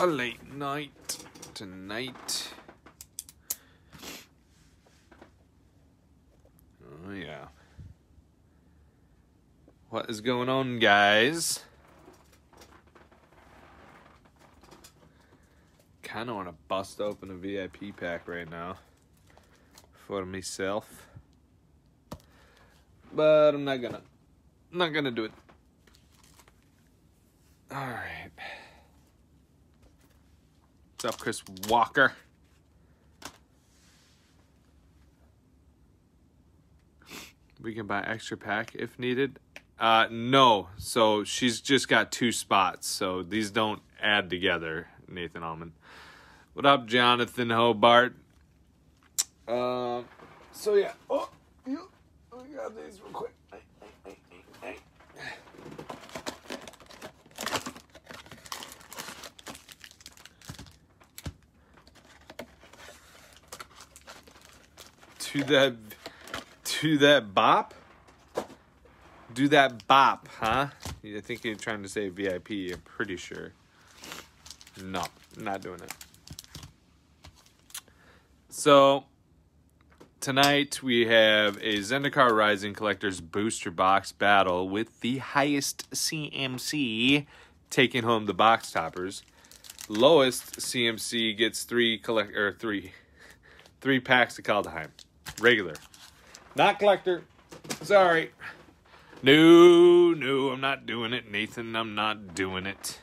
a late night tonight. Oh yeah. What is going on, guys? Kind of want to bust open a VIP pack right now for myself, but I'm not gonna. Not gonna do it. All right. What's up, Chris Walker? We can buy extra pack if needed. Uh, no. So she's just got two spots. So these don't add together, Nathan Allman. What up, Jonathan Hobart? Uh, so yeah. Oh, you, we got these real quick. Hey, hey, hey, hey, hey. That, to that bop. Do that bop, huh? I think you're trying to say VIP. I'm pretty sure. No, not doing it. So tonight we have a Zendikar Rising Collector's Booster Box battle with the highest CMC taking home the box toppers. Lowest CMC gets three collect or three three packs of Kaldheim. Regular. Not collector. Sorry. No, no, I'm not doing it, Nathan. I'm not doing it.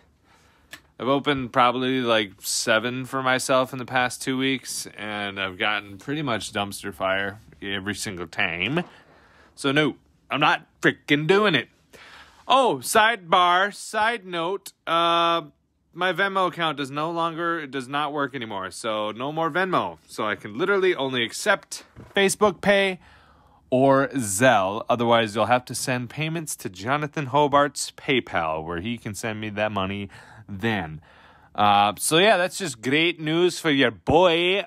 I've opened probably like seven for myself in the past two weeks, and I've gotten pretty much dumpster fire every single time. So, no, I'm not freaking doing it. Oh, sidebar, side note, uh, my Venmo account does no longer, it does not work anymore. So, no more Venmo. So, I can literally only accept Facebook Pay or Zelle. Otherwise, you'll have to send payments to Jonathan Hobart's PayPal, where he can send me that money then. Uh, so yeah, that's just great news for your boy.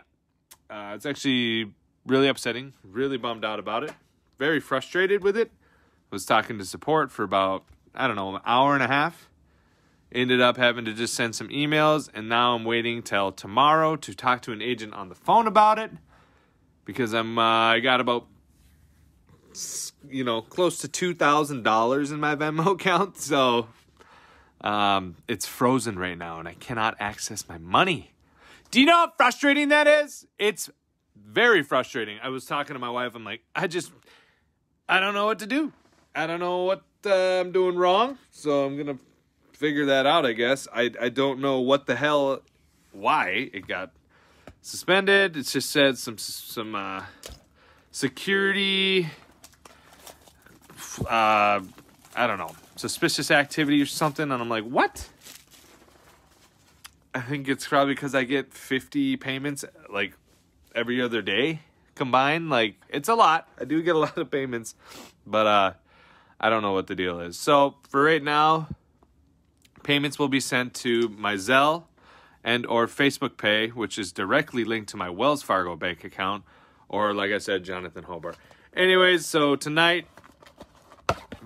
Uh, it's actually really upsetting. Really bummed out about it. Very frustrated with it. Was talking to support for about I don't know an hour and a half. Ended up having to just send some emails, and now I'm waiting till tomorrow to talk to an agent on the phone about it because I'm uh, I got about you know close to two thousand dollars in my Venmo account, so um, it's frozen right now, and I cannot access my money. Do you know how frustrating that is? It's very frustrating. I was talking to my wife. I'm like, I just, I don't know what to do. I don't know what uh, I'm doing wrong. So I'm gonna figure that out. I guess. I I don't know what the hell, why it got suspended. It just said some some uh, security. Uh, I don't know suspicious activity or something, and I'm like, what? I think it's probably because I get 50 payments like every other day combined. Like it's a lot. I do get a lot of payments, but uh, I don't know what the deal is. So for right now, payments will be sent to my Zelle and or Facebook Pay, which is directly linked to my Wells Fargo bank account, or like I said, Jonathan Hobart. Anyways, so tonight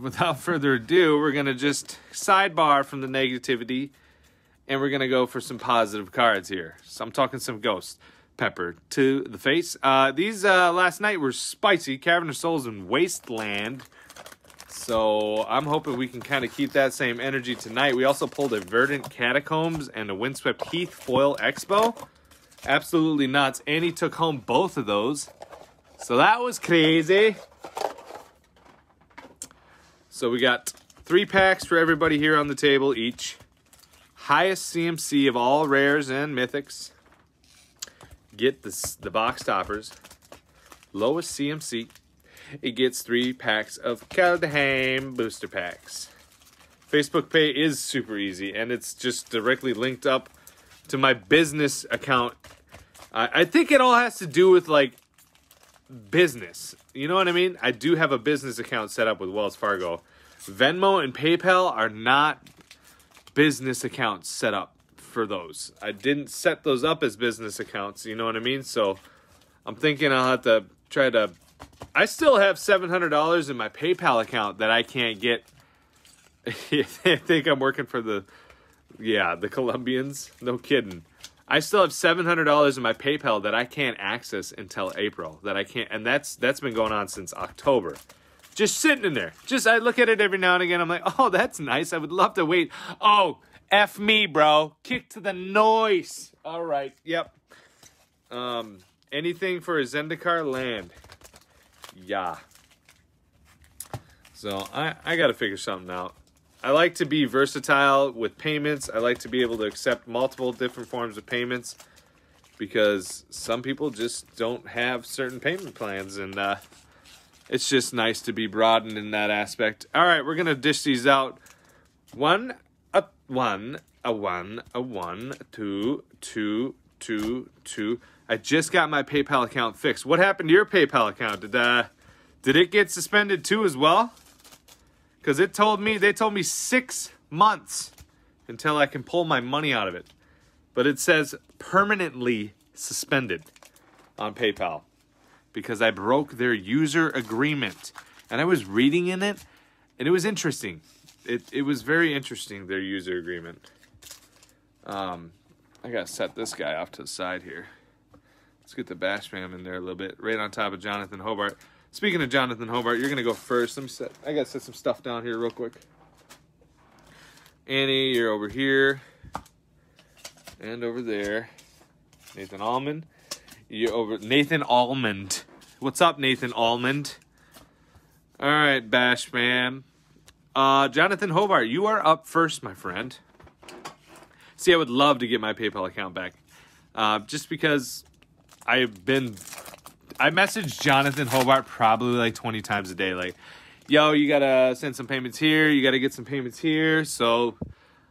without further ado, we're to just sidebar from the negativity and we're to go for some positive cards here. So I'm talking some ghost pepper to the face. Uh, these uh, last night were spicy. Cavern of Souls and Wasteland. So I'm hoping we can kind of keep that same energy tonight. We also pulled a Verdant Catacombs and a Windswept Heath Foil Expo. Absolutely nuts. Annie took home both of those. So that was crazy. So we got three packs for everybody here on the table each. Highest CMC of all rares and mythics. Get the, the box toppers. Lowest CMC. It gets three packs of Kaldheim booster packs. Facebook Pay is super easy and it's just directly linked up to my business account. I, I think it all has to do with like business. You know what I mean? I do have a business account set up with Wells Fargo. Venmo and PayPal are not business accounts set up for those. I didn't set those up as business accounts. You know what I mean? So I'm thinking I'll have to try to. I still have seven hundred dollars in my PayPal account that I can't get. I think I'm working for the, yeah, the Colombians. No kidding. I still have seven hundred dollars in my PayPal that I can't access until April. That I can't, and that's that's been going on since October. Just sitting in there. Just I look at it every now and again. I'm like, oh, that's nice. I would love to wait. Oh, f me, bro. Kick to the noise. All right. Yep. Um, anything for a Zendikar land? Yeah. So I I got to figure something out. I like to be versatile with payments. I like to be able to accept multiple different forms of payments because some people just don't have certain payment plans and uh, it's just nice to be broadened in that aspect. All right, we're going to dish these out. One, a one, a one, a one, two, two, two, two. I just got my PayPal account fixed. What happened to your PayPal account? Did uh, did it get suspended too as well? Because it told me, they told me six months until I can pull my money out of it. But it says permanently suspended on PayPal because I broke their user agreement. And I was reading in it, and it was interesting. It, it was very interesting, their user agreement. Um, I gotta set this guy off to the side here. Let's get the bash fam in there a little bit, right on top of Jonathan Hobart. Speaking of Jonathan Hobart, you're gonna go first. Let me set. I gotta set some stuff down here real quick. Annie, you're over here, and over there. Nathan Almond, you're over. Nathan Almond. What's up, Nathan Almond? All right, Bash man. Uh, Jonathan Hobart, you are up first, my friend. See, I would love to get my PayPal account back, uh, just because I've been I message Jonathan Hobart probably like 20 times a day. Like, yo, you gotta send some payments here. You gotta get some payments here. So,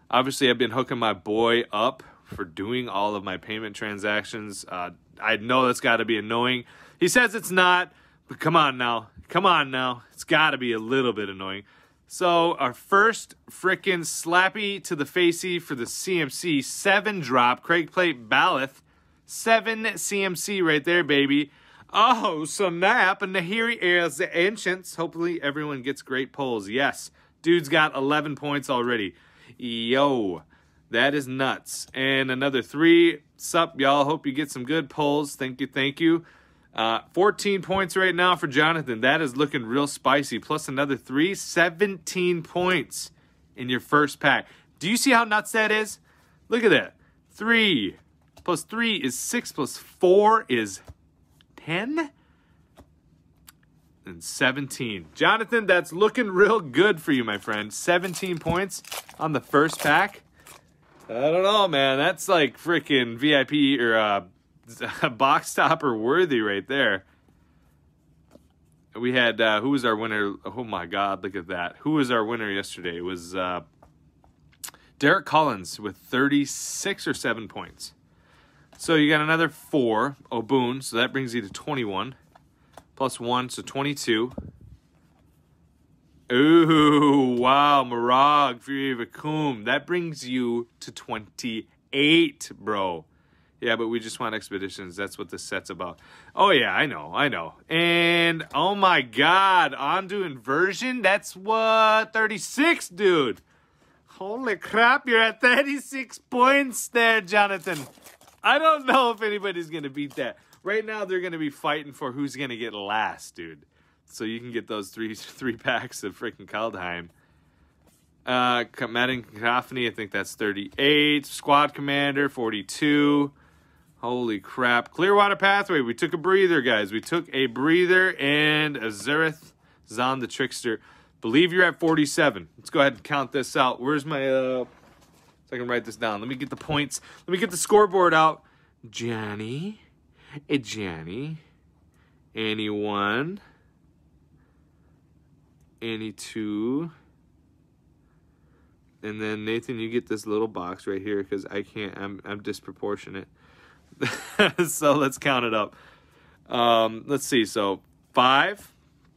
obviously, I've been hooking my boy up for doing all of my payment transactions. Uh, I know that's got to be annoying. He says it's not, but come on now. Come on now. It's got to be a little bit annoying. So, our first freaking slappy to the facey for the CMC 7 drop, Cragplate Baloth. 7 CMC right there, baby. Oh, snap. And here is the Ancients. Hopefully everyone gets great pulls. Yes, dude's got 11 points already. Yo, that is nuts. And another three. Sup, y'all. Hope you get some good pulls. Thank you, thank you. Uh, 14 points right now for Jonathan. That is looking real spicy. Plus another three. 17 points in your first pack. Do you see how nuts that is? Look at that. Three plus three is six, plus four is 10 and 17. Jonathan, that's looking real good for you, my friend. 17 points on the first pack. I don't know, man. That's like freaking VIP or uh, box topper worthy right there. We had, uh, who was our winner? Oh my God, look at that. Who was our winner yesterday? It was uh, Derek Collins with 36 or 7 points. So you got another four, oh, Oboon, so that brings you to 21. Plus one, so 22. Ooh, wow, Moraug, Fury of Akoum. That brings you to 28, bro. Yeah, but we just want expeditions. That's what this set's about. Oh, yeah, I know, I know. And, oh my god, Ondu inversion? That's what? 36, dude. Holy crap, you're at 36 points there, Jonathan. I don't know if anybody's gonna beat that. Right now, they're gonna be fighting for who's gonna get last, dude. So you can get those three three packs of freaking Kaldheim. Uh, Commanding Cacophony, I think that's 38. Squad Commander, 42. Holy crap. Clearwater Pathway, we took a breather, guys. We took a breather and Zareth San the Trickster. Believe you're at 47. Let's go ahead and count this out. Where's my, uh, so I can write this down. Let me get the points. Let me get the scoreboard out. Johnny, a Johnny, Annie one, Annie two, and then Nathan, you get this little box right here because I can't. I'm I'm disproportionate. so let's count it up. Um, let's see. So five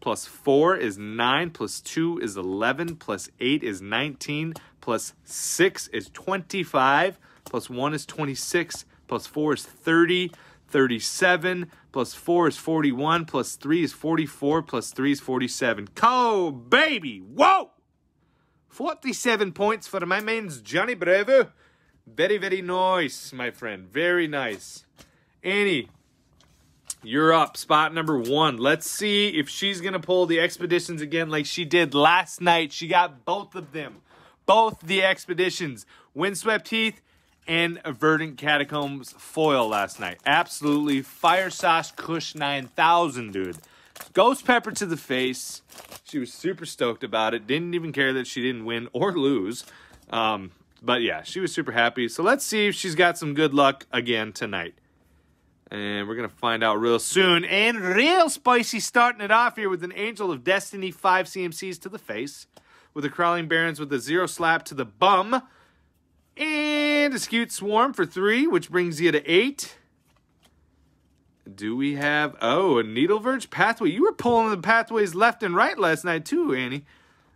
plus 4 is 9, plus 2 is 11, plus 8 is 19, plus 6 is 25, plus 1 is 26, plus 4 is 30, 37, plus 4 is 41, plus 3 is 44, plus 3 is 47. Co baby! Whoa! 47 points for my man's Johnny Bravo. Very, very nice, my friend. Very nice. Annie, you're up. Spot number one. Let's see if she's going to pull the expeditions again like she did last night. She got both of them. Both the expeditions. Windswept Heath and Verdant Catacombs foil last night. Absolutely fire sauce Kush 9000, dude. Ghost pepper to the face. She was super stoked about it. Didn't even care that she didn't win or lose. Um, but yeah, she was super happy. So let's see if she's got some good luck again tonight. And we're going to find out real soon. And real spicy starting it off here with an Angel of Destiny 5 CMCs to the face. With a Crawling Barrens with a zero slap to the bum. And a Scute Swarm for three, which brings you to eight. Do we have... Oh, a Needle Verge Pathway. You were pulling the pathways left and right last night too, Annie.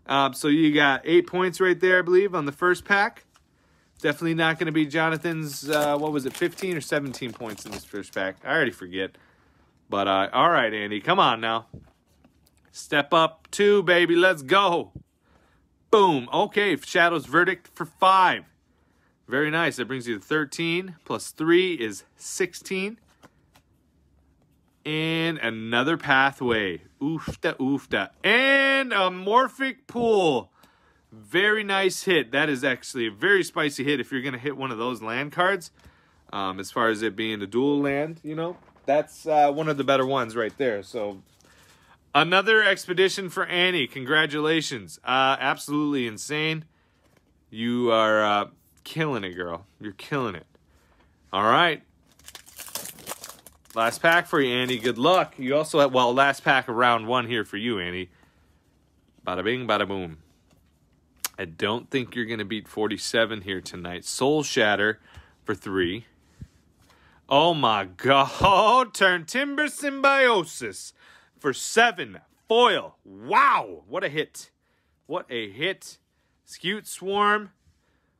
Um, so you got eight points right there, I believe, on the first pack. Definitely not going to be Jonathan's, uh, what was it, 15 or 17 points in this first pack. I already forget. But, uh, all right, Andy, come on now. Step up two, baby. Let's go. Boom. Okay, Shadow's Verdict for five. Very nice. That brings you to 13. Plus 3 is 16. And another pathway. Oofta, oofta. And a Morphic Pool. Very nice hit. That is actually a very spicy hit if you're going to hit one of those land cards. Um, as far as it being a dual land, you know. That's uh, one of the better ones right there. So another expedition for Annie. Congratulations. Uh, absolutely insane. You are uh, killing it, girl. You're killing it. All right. Last pack for you, Annie. Good luck. You also have, well, last pack of round one here for you, Annie. Bada bing, bada boom. I don't think you're going to beat 47 here tonight. Soul Shatter for three. Oh my god. Turn Timber Symbiosis for seven. Foil. Wow. What a hit. What a hit. Scute Swarm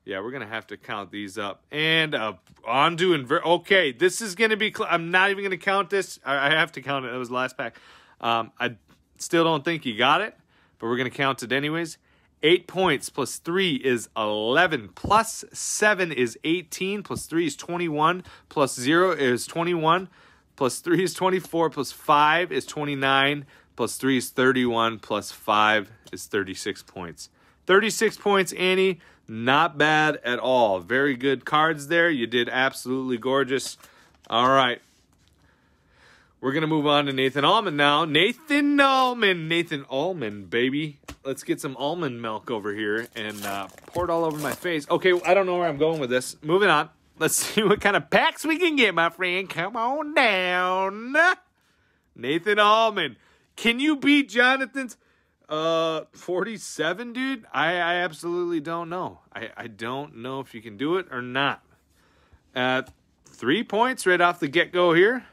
yeah, we're going to have to count these up. And uh, on doing... Okay, this is going to be... I'm not even going to count this. I-, I, have to count it. That was the last pack. Um, I still don't think you got it, but we're going to count it anyways. 8 points plus 3 is 11. Plus 7 is 18. Plus 3 is 21. Plus 0 is 21. Plus 3 is 24. Plus 5 is 29. Plus 3 is 31. Plus 5 is 36 points. 36 points, Annie. Not bad at all. Very good cards there. You did absolutely gorgeous. All right. We're going to move on to Nathan Almond now. Nathan Almond. Nathan Almond, baby. Let's get some almond milk over here and uh, pour it all over my face. Okay, I don't know where I'm going with this. Moving on. Let's see what kind of packs we can get, my friend. Come on down. Nathan Almond. Can you beat Jonathan's uh, 47, dude. I, I absolutely don't know. I, I don't know if you can do it or not. At three points right off the get go here.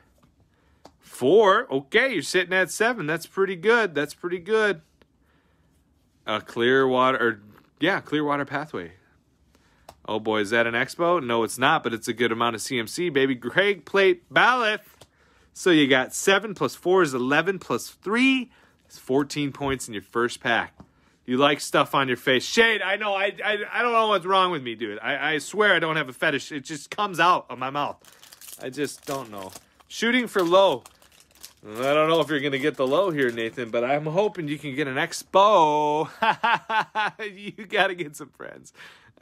Four. Okay, you're sitting at seven. That's pretty good. That's pretty good. A clear water, or yeah, clear water pathway. Oh boy, is that an expo? No, it's not, but it's a good amount of CMC, baby. Greg Plate Balleth. So you got seven plus four is 11 plus three it's 14 points in your first pack. You like stuff on your face. Shade, I know, I, I, I don't know what's wrong with me, dude. I, I swear I don't have a fetish. It just comes out of my mouth. I just don't know. Shooting for low. I don't know if you're going to get the low here, Nathan, but I'm hoping you can get an expo. you got to get some friends.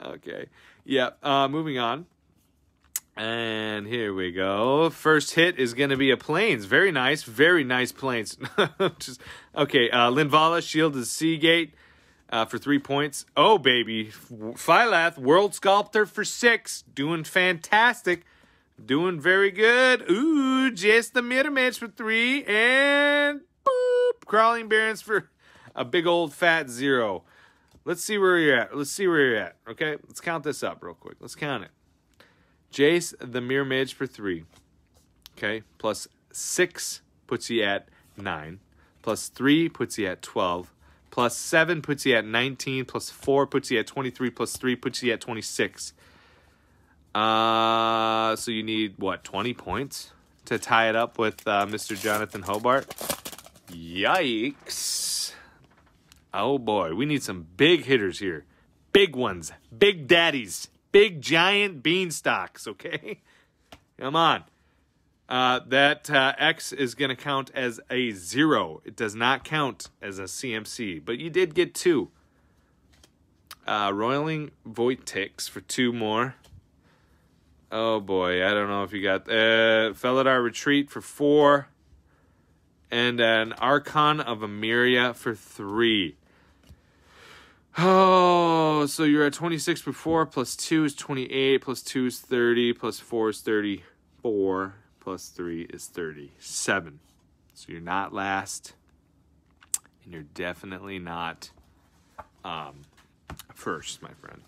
Okay. Yeah, uh, moving on. And here we go. First hit is going to be a planes. Very nice. Very nice planes. Just, okay, uh, Linvala, Shield of Sea Gate uh, for three points. Oh, baby. Phylath, World Sculptor for six. Doing fantastic. Doing very good. Ooh, just the mirror match for three. And boop, Crawling Barrens for a big old fat zero. Let's see where you're at. Let's see where you're at. Okay, let's count this up real quick. Let's count it. Jace the Mirror Mage for three. Okay, plus six puts you at nine. Plus three puts you at twelve. Plus seven puts you at nineteen. Plus four puts you at twenty-three. Plus three puts you at twenty-six. Uh, so you need what, 20 points to tie it up with uh, Mr. Jonathan Hobart? Yikes. Oh boy, we need some big hitters here. Big ones, big daddies, big giant beanstalks, okay? Come on. Uh, that uh, X is going to count as a zero. It does not count as a CMC, but you did get two. Uh, Roiling Vortex for two more. Oh boy, I don't know if you got uh, Felidar Retreat for four, and an Archon of Emeria for three. Oh, so you're at 26 before, plus 2 is 28, plus 2 is 30, plus 4 is 34, plus 3 is 37. So you're not last, and you're definitely not um, first, my friend.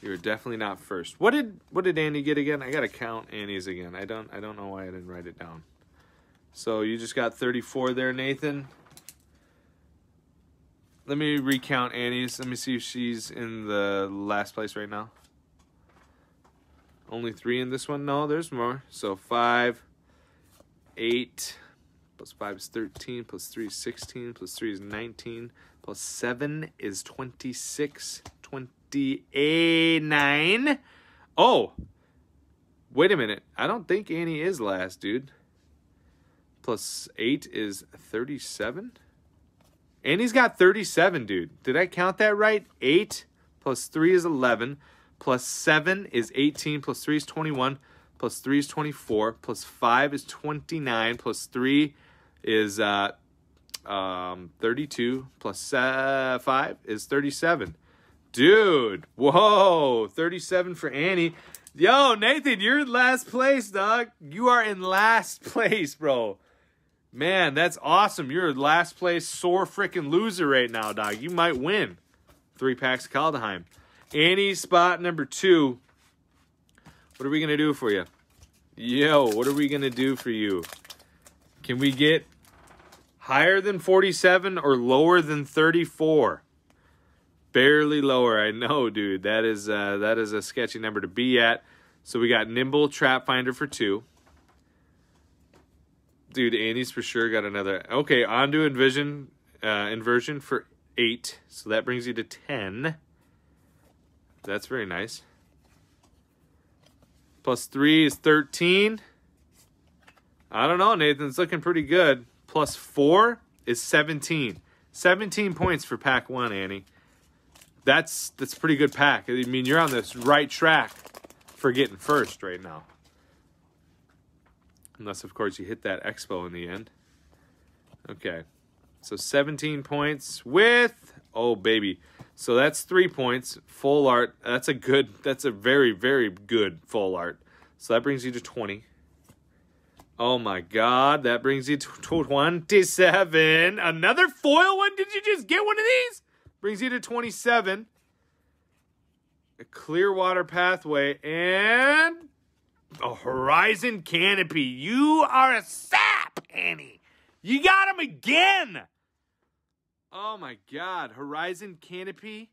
You're definitely not first. What did what did Annie get again? I gotta count Annie's again. I don't I don't know why I didn't write it down. So you just got 34 there, Nathan. Let me recount Annie's. Let me see if she's in the last place right now. Only three in this one? No, there's more. So five, eight, plus five is 13, plus three is 16, plus three is 19, plus seven is 26, 29. Oh, wait a minute. I don't think Annie is last, dude. Plus eight is 37. Annie's got 37, dude. Did I count that right? 8 plus 3 is 11, plus 7 is 18, plus 3 is 21, plus 3 is 24, plus 5 is 29, plus 3 is uh, um, 32, plus uh, 5 is 37. Dude, whoa, 37 for Annie. Yo, Nathan, you're in last place, dog. You are in last place, bro. Man, that's awesome. You're in last place sore freaking loser right now, dog. You might win. Three packs of Kaldheim. Annie, spot number two. What are we going to do for you? Yo, what are we going to do for you? Can we get higher than 47 or lower than 34? Barely lower. I know, dude. That is uh, that is a sketchy number to be at. So we got Nimble Trap Finder for two. Dude, Annie's for sure got another. Okay, on to Envision, uh, Inversion for eight. So that brings you to 10. That's very nice. Plus three is 13. I don't know, Nathan's looking pretty good. Plus four is 17. 17 points for pack one, Annie. That's that's pretty good pack. I mean, you're on this right track for getting first right now. Unless, of course, you hit that expo in the end. Okay. So 17 points with, oh, baby. So that's three points. Full art. That's a good, that's a very, very good full art. So that brings you to 20. Oh my god, that brings you to 27. Another foil one? Did you just get one of these? Brings you to 27. A Clearwater Pathway and a Horizon Canopy. You are a sap, Annie. You got him again. Oh my god, Horizon Canopy.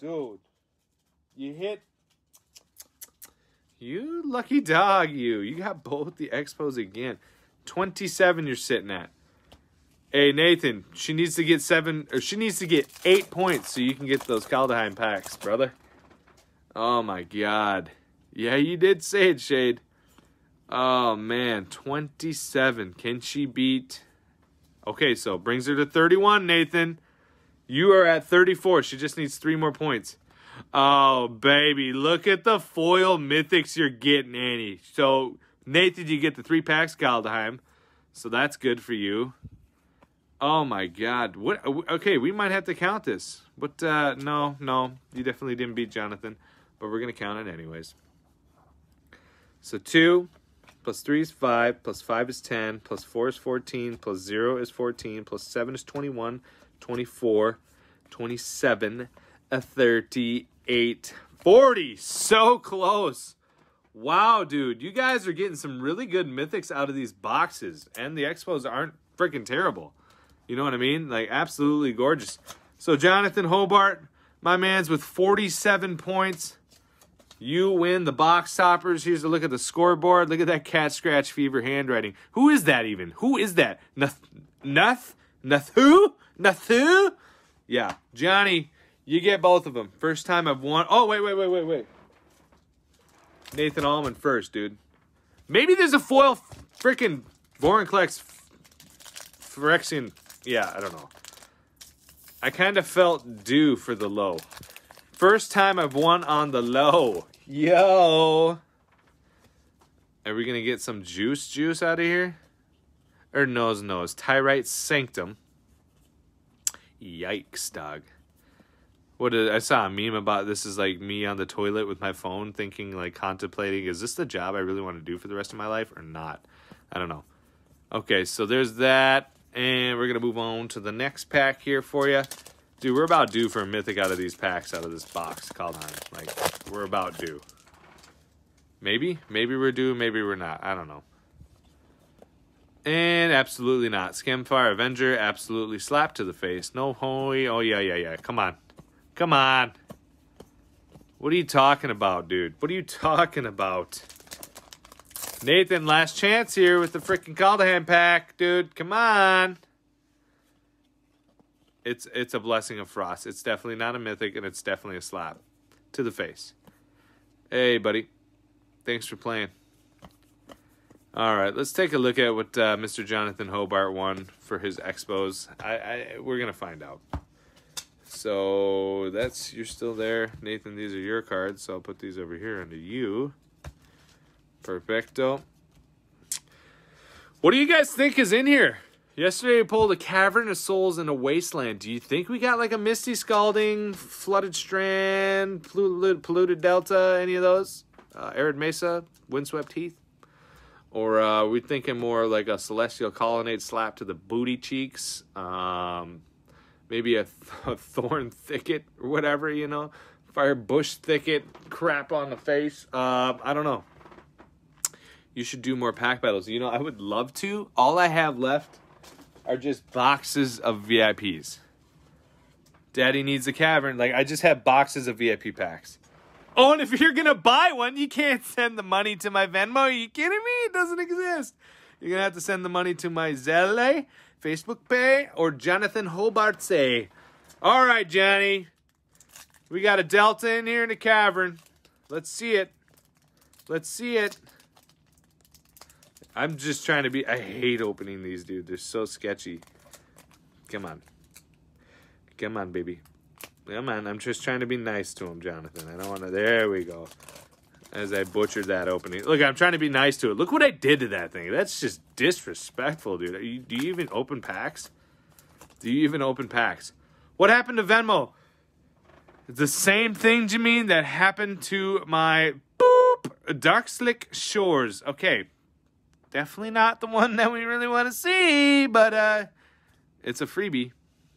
Dude, you hit you lucky dog, you. You got both the expos again. 27 you're sitting at. Hey, Nathan, she needs to get seven, or she needs to get eight points so you can get those Kaldheim packs, brother. Oh, my God. Yeah, you did say it, Shade. Oh, man. 27. Can she beat... Okay, so brings her to 31, Nathan. You are at 34. She just needs three more points. Oh, baby. Look at the foil mythics you're getting, Annie. So, Nathan, you get the three packs Kaldheim. So that's good for you. Oh my God! What? Okay, we might have to count this. But uh, no, no, you definitely didn't beat Jonathan. But we're gonna count it anyways. So two plus three is five, plus five is ten, plus four is fourteen, plus zero is fourteen, plus seven is 21, 24, 27, a 38, 40. So close. Wow, dude. You guys are getting some really good mythics out of these boxes. And the expos aren't freaking terrible. You know what I mean? Like, absolutely gorgeous. So, Jonathan Hobart, my man's with 47 points. You win the box toppers. Here's a look at the scoreboard. Look at that cat scratch fever handwriting. Who is that even? Who is that? Nath, Nath, Nath who? Nath who? Yeah, Johnny, you get both of them. First time I've won. Oh wait, wait, wait, wait, wait. Nathan Allman first, dude. Maybe there's a foil freaking Vorinclex Phyrexian. Yeah, I don't know. I kind of felt due for the low. First time I've won on the low. Yo. Are we going to get some juice juice out of here? Er, or nose nose. Tyrite Sanctum. Yikes, dog. What did, I saw a meme about this is like me on the toilet with my phone thinking like contemplating is this the job I really want to do for the rest of my life or not? I don't know. Okay, so there's that and we're going to move on to the next pack here for you. Dude, we're about due for a mythic out of these packs out of this box called on. Like we're about due. Maybe, maybe we're due, maybe we're not. I don't know. And absolutely not. Scamfire Avenger, absolutely slap to the face. No holy. Oh, yeah, yeah, yeah. Come on. Come on. What are you talking about, dude? What are you talking about? Nathan, last chance here with the freaking hand pack, dude. Come on. It's it's a blessing of frost. It's definitely not a mythic, and it's definitely a slap to the face. Hey, buddy. Thanks for playing. All right, let's take a look at what uh, Mr. Jonathan Hobart won for his expos. I, I we're gonna find out. So that's you're still there, Nathan. These are your cards, so I'll put these over here under you. Perfecto. What do you guys think is in here? Yesterday we pulled a Cavern of Souls in a Wasteland. Do you think we got like a Misty Scalding, Flooded Strand, Polluted, polluted Delta, any of those? Uh, Arid Mesa, Windswept Heath? Or uh, we thinking more like a Celestial Colonnade slap to the booty cheeks? Um, maybe a, th- a Thorn Thicket or whatever, you know? Fire Bush Thicket, crap on the face. Uh, I don't know you should do more pack battles. You know, I would love to. All I have left are just boxes of VIPs. Daddy needs a cavern. Like I just have boxes of VIP packs. Oh, and if you're gonna buy one, you can't send the money to my Venmo. Are you kidding me? It doesn't exist. You're gonna have to send the money to my Zelle, Facebook Pay, or Jonathan Hobart say. All right, Johnny. We got a Delta in here in the cavern. Let's see it. Let's see it. I'm just trying to be. I hate opening these, dude. They're so sketchy. Come on. Come on, baby. Come on. I'm just trying to be nice to him, Jonathan. I don't want to. There we go. As I butchered that opening. Look, I'm trying to be nice to it. Look what I did to that thing. That's just disrespectful, dude. You, do you even open packs? Do you even open packs? What happened to Venmo? The same thing, Jameen, that happened to my boop Darkslick Shores. Okay, definitely not the one that we really want to see, but uh, it's a freebie.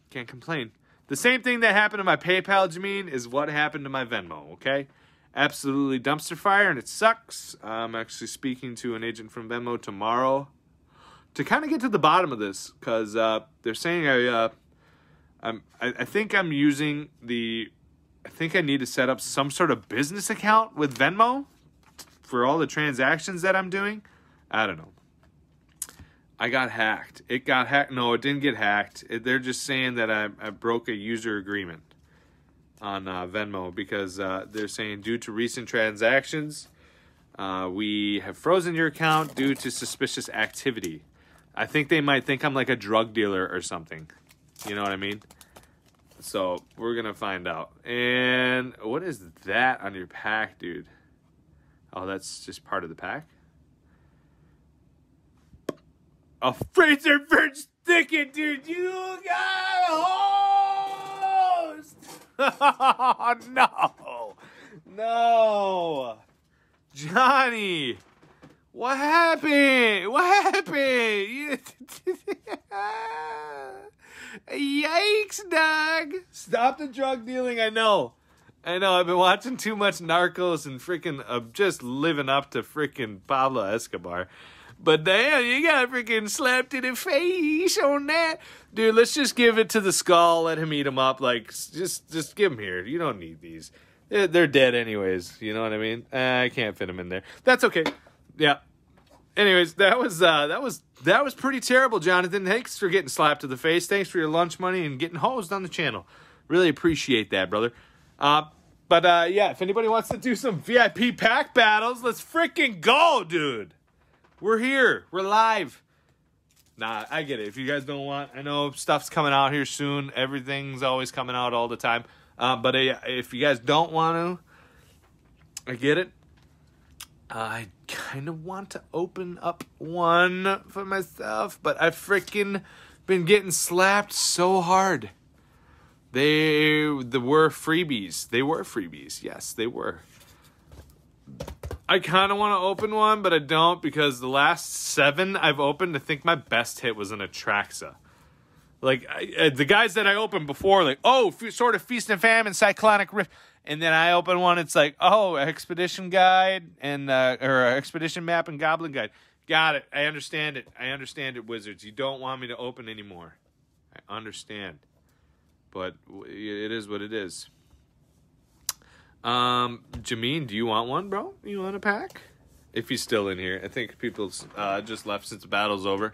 Can't complain. The same thing that happened to my PayPal, Jameen, is what happened to my Venmo, okay? Absolutely dumpster fire, and it sucks. I'm actually speaking to an agent from Venmo tomorrow to kind of get to the bottom of this, because uh, they're saying I, uh, I'm, I, I think I'm using the, I think I need to set up some sort of business account with Venmo for all the transactions that I'm doing. I don't know. I got hacked. It got hacked. No, it didn't get hacked. It, they're just saying that I, I broke a user agreement on uh, Venmo because uh, they're saying due to recent transactions, uh, we have frozen your account due to suspicious activity. I think they might think I'm like a drug dealer or something. You know what I mean? So we're gonna find out. And what is that on your pack, dude? Oh, that's just part of the pack. A Fraser Birch thicket, dude. You got a host. oh, no. No. Johnny. What happened? What happened? Yikes, dog. Stop the drug dealing. I know. I know. I've been watching too much Narcos and freaking uh, just living up to freaking Pablo Escobar. But damn, you got freaking slapped in the face on that. Dude, let's just give it to the skull. Let him eat him up. Like, just just give him here. You don't need these. They're dead anyways. You know what I mean? Eh, I can't fit them in there. That's okay. Yeah. Anyways, that was uh, that was that was pretty terrible, Jonathan. Thanks for getting slapped to the face. Thanks for your lunch money and getting hosed on the channel. Really appreciate that, brother. Uh, but uh, yeah, if anybody wants to do some VIP pack battles, let's freaking go, dude. We're here. We're live. Nah, I get it. If you guys don't want, I know stuff's coming out here soon. Everything's always coming out all the time. Uh, but uh, if you guys don't want to, I get it. I kind of want to open up one for myself, but I've freaking been getting slapped so hard. They, they were freebies. They were freebies. Yes, they were. I kind of want to open one, but I don't because the last seven I've opened, I think my best hit was an Atraxa. Like I, uh, the guys that I opened before, like oh, f- sword of feast and famine, cyclonic rift, and then I open one, it's like oh, expedition guide and uh, or expedition map and goblin guide. Got it. I understand it. I understand it, wizards. You don't want me to open anymore. I understand, but it is what it is. Um, Jameen, do you want one, bro? You want a pack? If he's still in here, I think people's uh, just left since the battle's over,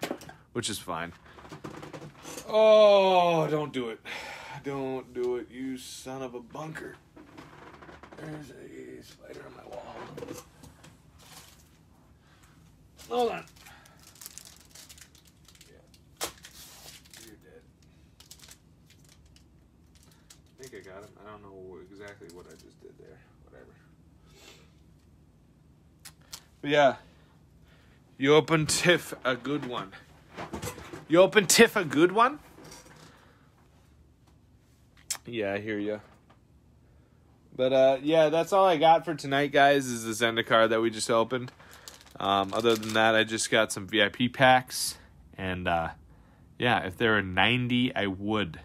which is fine. Oh, don't do it. Don't do it, you son of a bunker. There's a spider on my wall. Hold on. Yeah. You're dead. I think I got him. I don't know exactly what I just did there. Whatever. But yeah. You open Tiff a good one. You open Tiff a good one? Yeah, I hear you. But uh, yeah, that's all I got for tonight, guys. Is the Zendikar that we just opened. Um, other than that, I just got some VIP packs, and uh, yeah, if there are ninety, I would.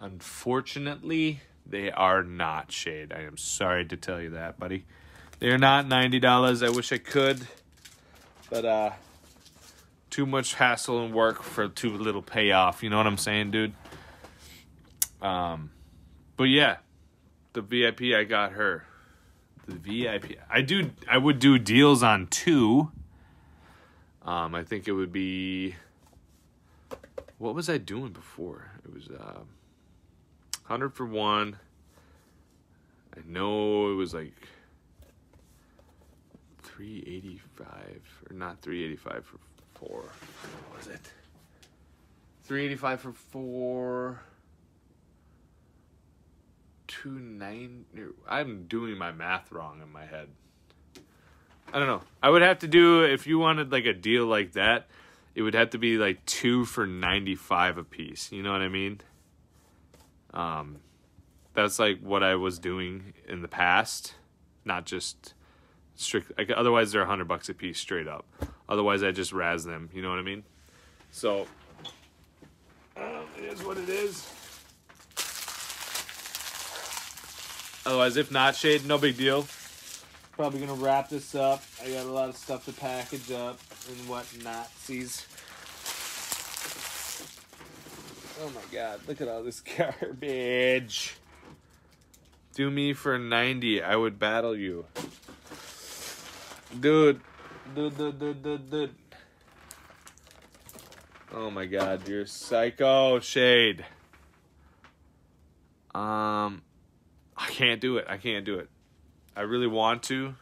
Unfortunately, they are not shade. I am sorry to tell you that, buddy. They are not ninety dollars. I wish I could, but uh, too much hassle and work for too little payoff. You know what I'm saying, dude? Um, but yeah, the VIP I got her. The VIP I do I would do deals on two. Um, I think it would be. What was I doing before? It was uh, hundred for one. I know it was like three eighty five or not three eighty five for four. What was it? Three eighty five for four. Two nine. I'm doing my math wrong in my head. I don't know. I would have to do if you wanted like a deal like that. It would have to be like two for ninety five a piece. You know what I mean? Um, that's like what I was doing in the past, not just strict. Like, otherwise, they're a hundred bucks a piece straight up. Otherwise, I just razz them. You know what I mean? So um, it is what it is. Otherwise, if not shade, no big deal. Probably gonna wrap this up. I got a lot of stuff to package up and whatnot. Sees. Oh my god, look at all this garbage. Do me for 90, I would battle you. Dude. Dude, dude, dude, dude, dude. Oh my god, you're psycho, Shade. Um, I can't do it. I can't do it. I really want to.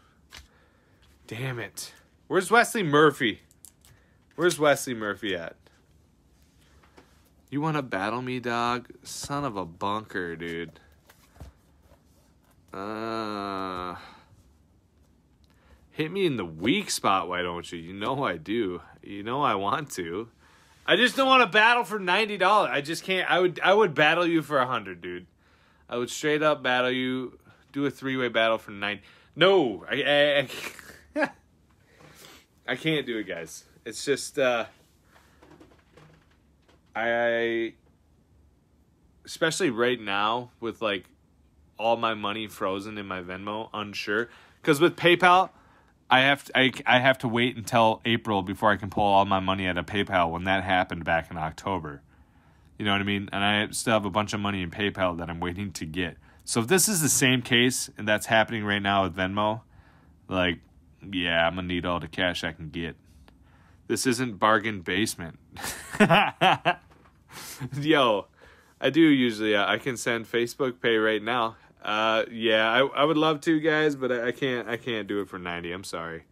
Damn it. Where's Wesley Murphy? Where's Wesley Murphy at? You want to battle me, dog? Son of a bunker, dude. Uh, hit me in the weak spot, why don't you? You know I do. You know I want to. I just don't want to battle for ninety dollars. I just can't. I would. I would battle you for a hundred, dude. I would straight up battle you. Do a three way battle for nine. No, I. I, I, I can't do it, guys. It's just. uh I. Especially right now with like all my money frozen in my Venmo, unsure. Because with PayPal, I have to, I, I have to wait until April before I can pull all my money out of PayPal when that happened back in October. You know what I mean? And I still have a bunch of money in PayPal that I'm waiting to get. So if this is the same case and that's happening right now with Venmo, like, yeah, I'm gonna need all the cash I can get. This isn't bargain basement. Yo, I do usually. Uh, I can send Facebook Pay right now. Uh, yeah, I I would love to, guys, but I, I can't. I can't do it for ninety. I'm sorry.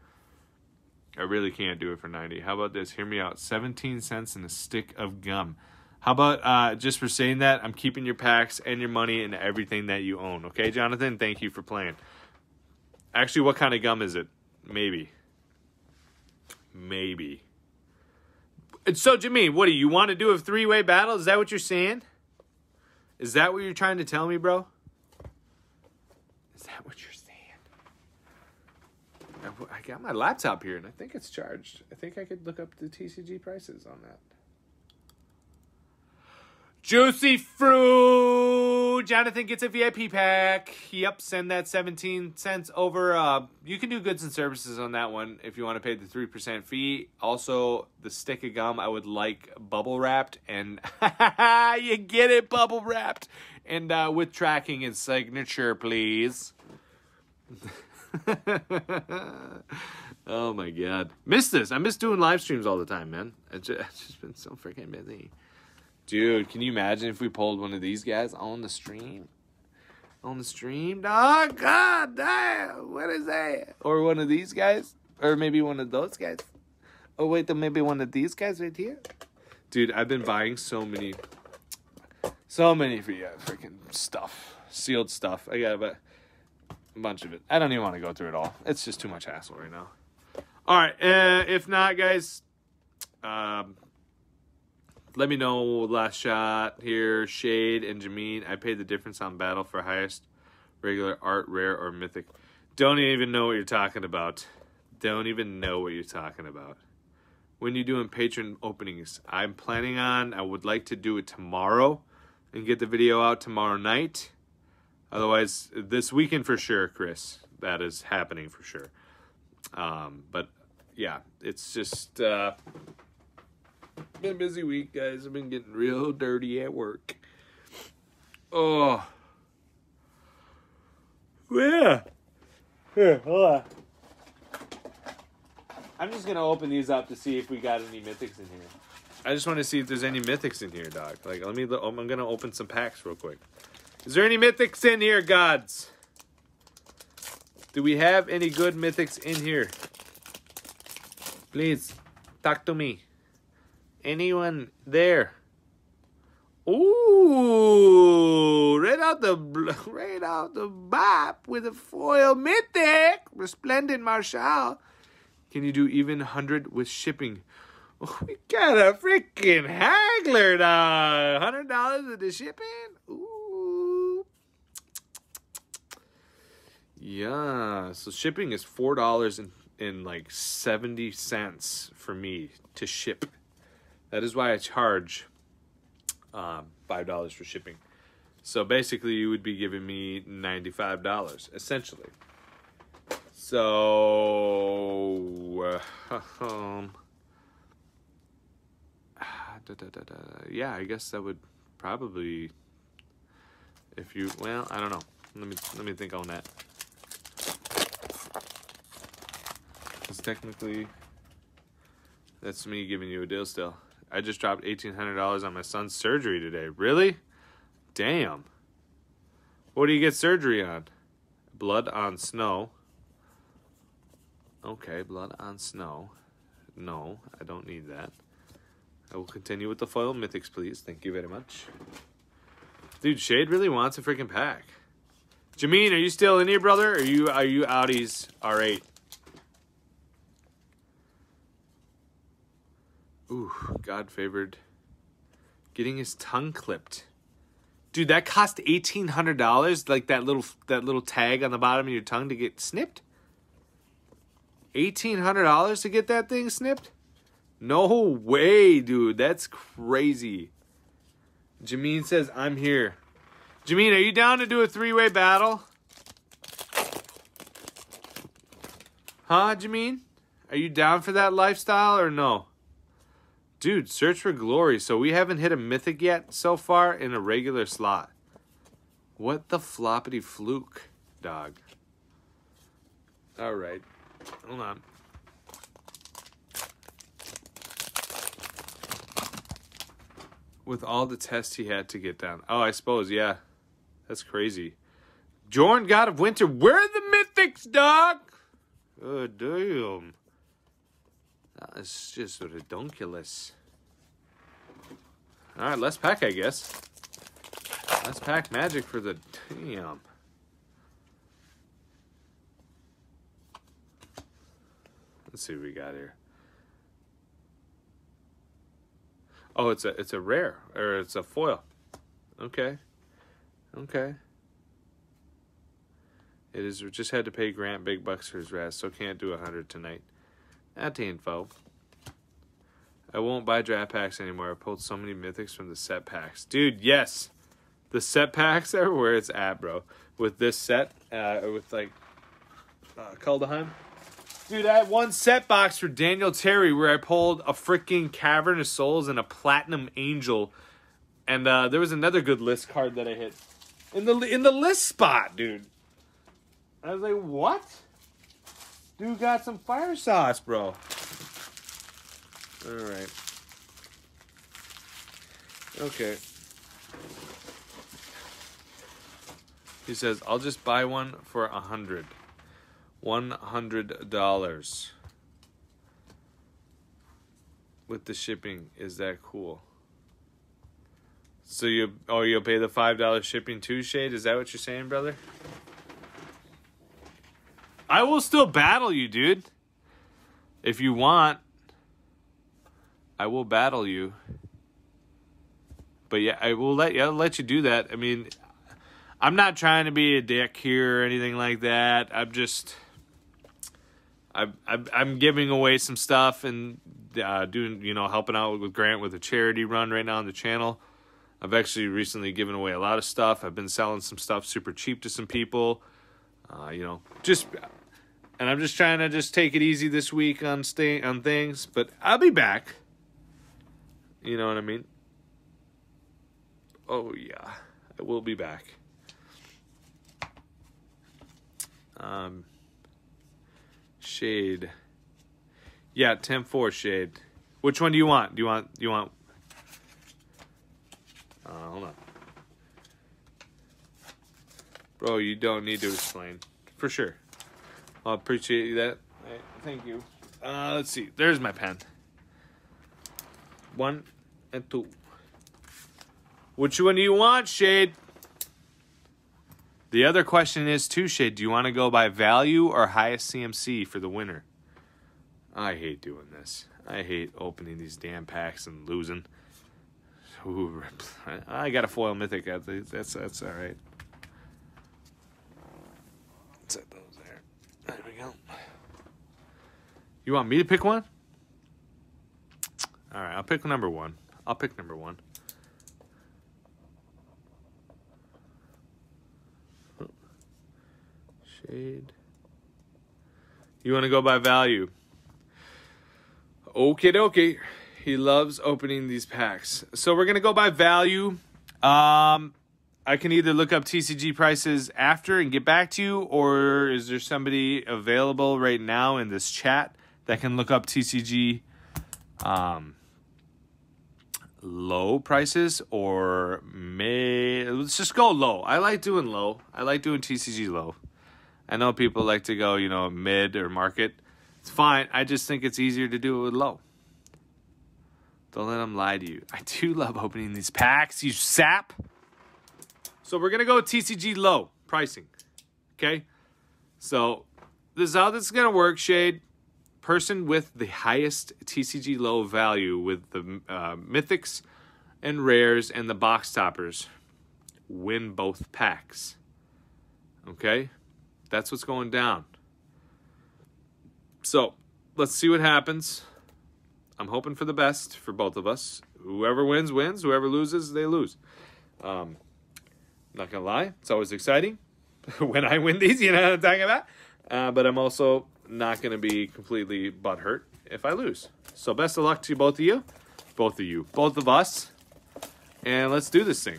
I really can't do it for ninety. How about this? Hear me out. Seventeen cents and a stick of gum. How about uh, just for saying that? I'm keeping your packs and your money and everything that you own. Okay, Jonathan. Thank you for playing. Actually, what kind of gum is it? Maybe. Maybe. So, Jimmy, what do you want to do a three way battle? Is that what you're saying? Is that what you're trying to tell me, bro? That what you're saying? I got my laptop here and I think it's charged. I think I could look up the TCG prices on that. Juicy fruit. Jonathan gets a VIP pack. Yep, send that 17 cents over. Uh, you can do goods and services on that one if you want to pay the 3% fee. Also, the stick of gum, I would like bubble wrapped. And you get it bubble wrapped. And uh, with tracking and signature, please. oh my god. Miss this. I miss doing live streams all the time, man. It's just, it's just been so freaking busy. Dude, can you imagine if we pulled one of these guys on the stream? On the stream, dog. God damn, what is that? Or one of these guys, or maybe one of those guys. Oh wait, then maybe one of these guys right here. Dude, I've been buying so many, so many for you, freaking stuff, sealed stuff. I got a bunch of it. I don't even want to go through it all. It's just too much hassle right now. All right, uh, if not, guys, um, let me know last shot here shade and jameen i paid the difference on battle for highest regular art rare or mythic don't even know what you're talking about don't even know what you're talking about when you're doing patron openings i'm planning on i would like to do it tomorrow and get the video out tomorrow night otherwise this weekend for sure chris that is happening for sure um, but yeah it's just uh, been a busy week, guys. I've been getting real dirty at work. Oh. Yeah. Here, hold on. I'm just gonna open these up to see if we got any mythics in here. I just want to see if there's any mythics in here, Doc. Like, let me. I'm gonna open some packs real quick. Is there any mythics in here, gods? Do we have any good mythics in here? Please, talk to me. Anyone there? Ooh, right out the right out the bop with a foil mythic, resplendent Marshal. Can you do even hundred with shipping? Oh, we got a freaking haggler dog. Hundred dollars with the shipping. Ooh. Yeah, so shipping is four dollars and in like seventy cents for me to ship. That is why I charge um, five dollars for shipping. So basically, you would be giving me ninety-five dollars, essentially. So, um, da, da, da, yeah, I guess that would probably, if you, well, I don't know. Let me let me think on that. Because technically, that's me giving you a deal still. I just dropped $1,800 on my son's surgery today. Really? Damn. What do you get surgery on? Blood on snow. Okay, blood on snow. No, I don't need that. I will continue with the foil mythics, please. Thank you very much. Dude, Shade really wants a freaking pack. Jameen, are you still in here, brother? Are you are you outies R8? Ooh, God favored. Getting his tongue clipped. Dude, that cost eighteen hundred dollars. Like that little that little tag on the bottom of your tongue to get snipped. Eighteen hundred dollars to get that thing snipped. No way, dude. That's crazy. Jameen says, "I'm here." Jameen, are you down to do a three-way battle? Huh, Jameen? Are you down for that lifestyle or no? Dude, search for glory. So we haven't hit a mythic yet so far in a regular slot. What the floppity fluke, dog? All right. Hold on. With all the tests he had to get down. Oh, I suppose, yeah. That's crazy. Jorn, God of Winter, where are the mythics, dog? Oh, damn. Uh, That's just ridiculous. All right, let's pack, I guess. Let's pack magic for the damn. Let's see what we got here. Oh, it's a it's a rare or it's a foil. Okay. Okay. It is just had to pay Grant big bucks for his rest, so can't do a hundred tonight. At the info. I won't buy draft packs anymore. I pulled so many mythics from the set packs. Dude, yes. The set packs are where it's at, bro. With this set, uh, with like uh, Kaldheim. Dude, I had one set box for Daniel Terry where I pulled a freaking Cavern of Souls and a Platinum Angel. And uh, there was another good list card that I hit in the in the list spot, dude. I was like, what? Dude got some fire sauce, bro. All right. Okay. He says, I'll just buy one for a hundred. One hundred dollars. With the shipping. Is that cool? So you oh you'll pay the five dollar shipping too, Shade? Is that what you're saying, brother? I will still battle you, dude. If you want. I will battle you. But yeah, I will let you I'll let you do that. I mean, I'm not trying to be a dick here or anything like that. I'm just I'm I'm giving away some stuff and uh, doing you know helping out with Grant with a charity run right now on the channel. I've actually recently given away a lot of stuff. I've been selling some stuff super cheap to some people. Uh, you know, just and I'm just trying to just take it easy this week on stay on things, but I'll be back. You know what I mean? Oh yeah, I will be back. Um, shade. Yeah, temp four shade. Which one do you want? Do you want? Do you want? Uh, hold on, bro. You don't need to explain for sure. I'll appreciate that. Right, thank you. Uh, let's see. There's my pen. One and two. Which one do you want, Shade? The other question is too, Shade. Do you want to go by value or highest CMC for the winner? I hate doing this. I hate opening these damn packs and losing. Ooh, I got a foil mythic. That's that's all right. Set those there. There we go. You want me to pick one? All right, I'll pick number one. I'll pick number one. Shade. You want to go by value? Okay, dokie. He loves opening these packs. So we're gonna go by value. Um, I can either look up TCG prices after and get back to you, or is there somebody available right now in this chat that can look up TCG um, low prices or may let's just go low. I like doing low. I like doing TCG low. I know people like to go, you know, mid or market. It's fine. I just think it's easier to do it with low. Don't let them lie to you. I do love opening these packs, you sap. So we're going to go TCG low pricing. Okay? So this is how this is going to work, Shade. Person with the highest TCG low value with the uh, mythics and rares and the box toppers win both packs. Okay? That's what's going down. So let's see what happens. I'm hoping for the best for both of us. Whoever wins, wins. Whoever loses, they lose. Um, not gonna lie, it's always exciting when I win these. You know what I'm talking about. Uh, but I'm also not gonna be completely butthurt if I lose. So best of luck to both of you, both of you, both of us, and let's do this thing.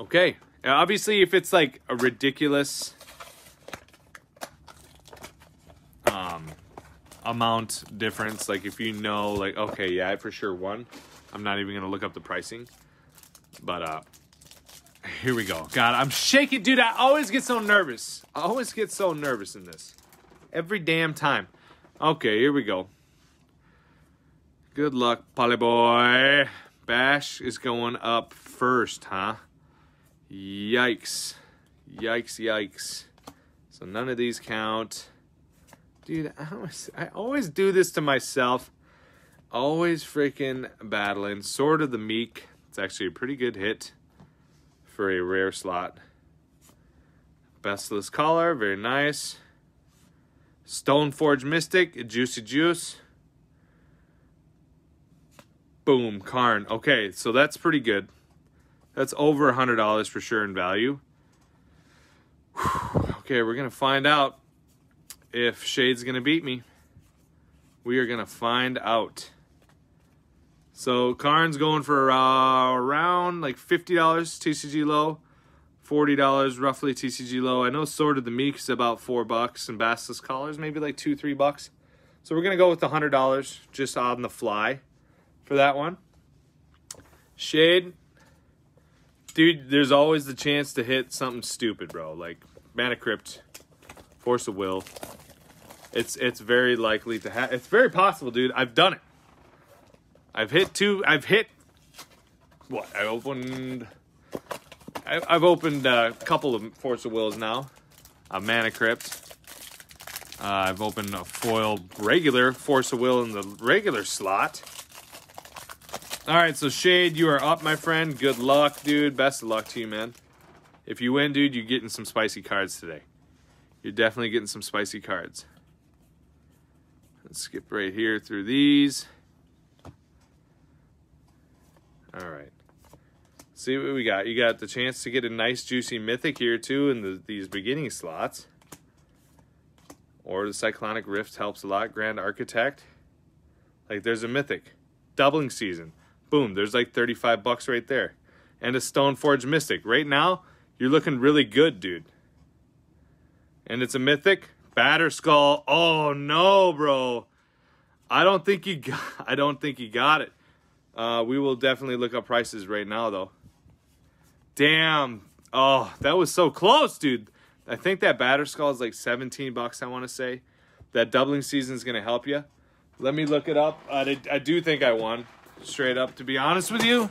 Okay. Now, obviously, if it's like a ridiculous um, amount difference, like if you know, like, okay, yeah, I for sure won, I'm not even to look up the pricing. But uh, here we go. God, I'm shaking. Dude, I always get so nervous. I always get so nervous in this. Every damn time. Okay, here we go. Good luck, Polly boy. Bash is going up first, huh? Yikes. Yikes, yikes. So none of these count. Dude, I always, I always do this to myself. Always freaking battling. Sword of the Meek. It's actually a pretty good hit for a rare slot. Basilisk Collar, very nice. Stoneforge Mystic, Juicy Juice. Boom, Karn. Okay, so that's pretty good. That's over a hundred dollars for sure in value. Whew. Okay, we're gonna find out if Shade's gonna beat me. We are gonna find out. So Karn's going for uh, around like fifty dollars TCG low, forty dollars roughly TCG low. I know Sword of the Meek is about four bucks, and Basilisk Collars maybe like two three bucks. So we're gonna go with the hundred dollars just on the fly for that one. Shade, dude, there's always the chance to hit something stupid, bro. Like Mana Crypt, Force of Will. It's it's very likely to have. It's very possible, dude. I've done it. I've hit two. I've hit. What? I opened. I, I've opened a couple of Force of Wills now. A Mana Crypt. Uh, I've opened a foil regular Force of Will in the regular slot. All right, so Shade, you are up, my friend. Good luck, dude. Best of luck to you, man. If you win, dude, you're getting some spicy cards today. You're definitely getting some spicy cards. Let's skip right here through these. All right. See what we got. You got the chance to get a nice juicy mythic here too in the, these beginning slots. Or the Cyclonic Rift helps a lot. Grand Architect. Like there's a mythic. Doubling season. Boom, there's like 35 bucks right there. And a Stoneforge Mystic. Right now, you're looking really good, dude. And it's a mythic. Batterskull. Oh no, bro. I don't think you got I don't think you got it. Uh, we will definitely look up prices right now, though. Damn. Oh, that was so close, dude. I think that Batterskull is like 17 bucks, I want to say. That doubling season is going to help you. Let me look it up. Uh, I do think I won, straight up, to be honest with you.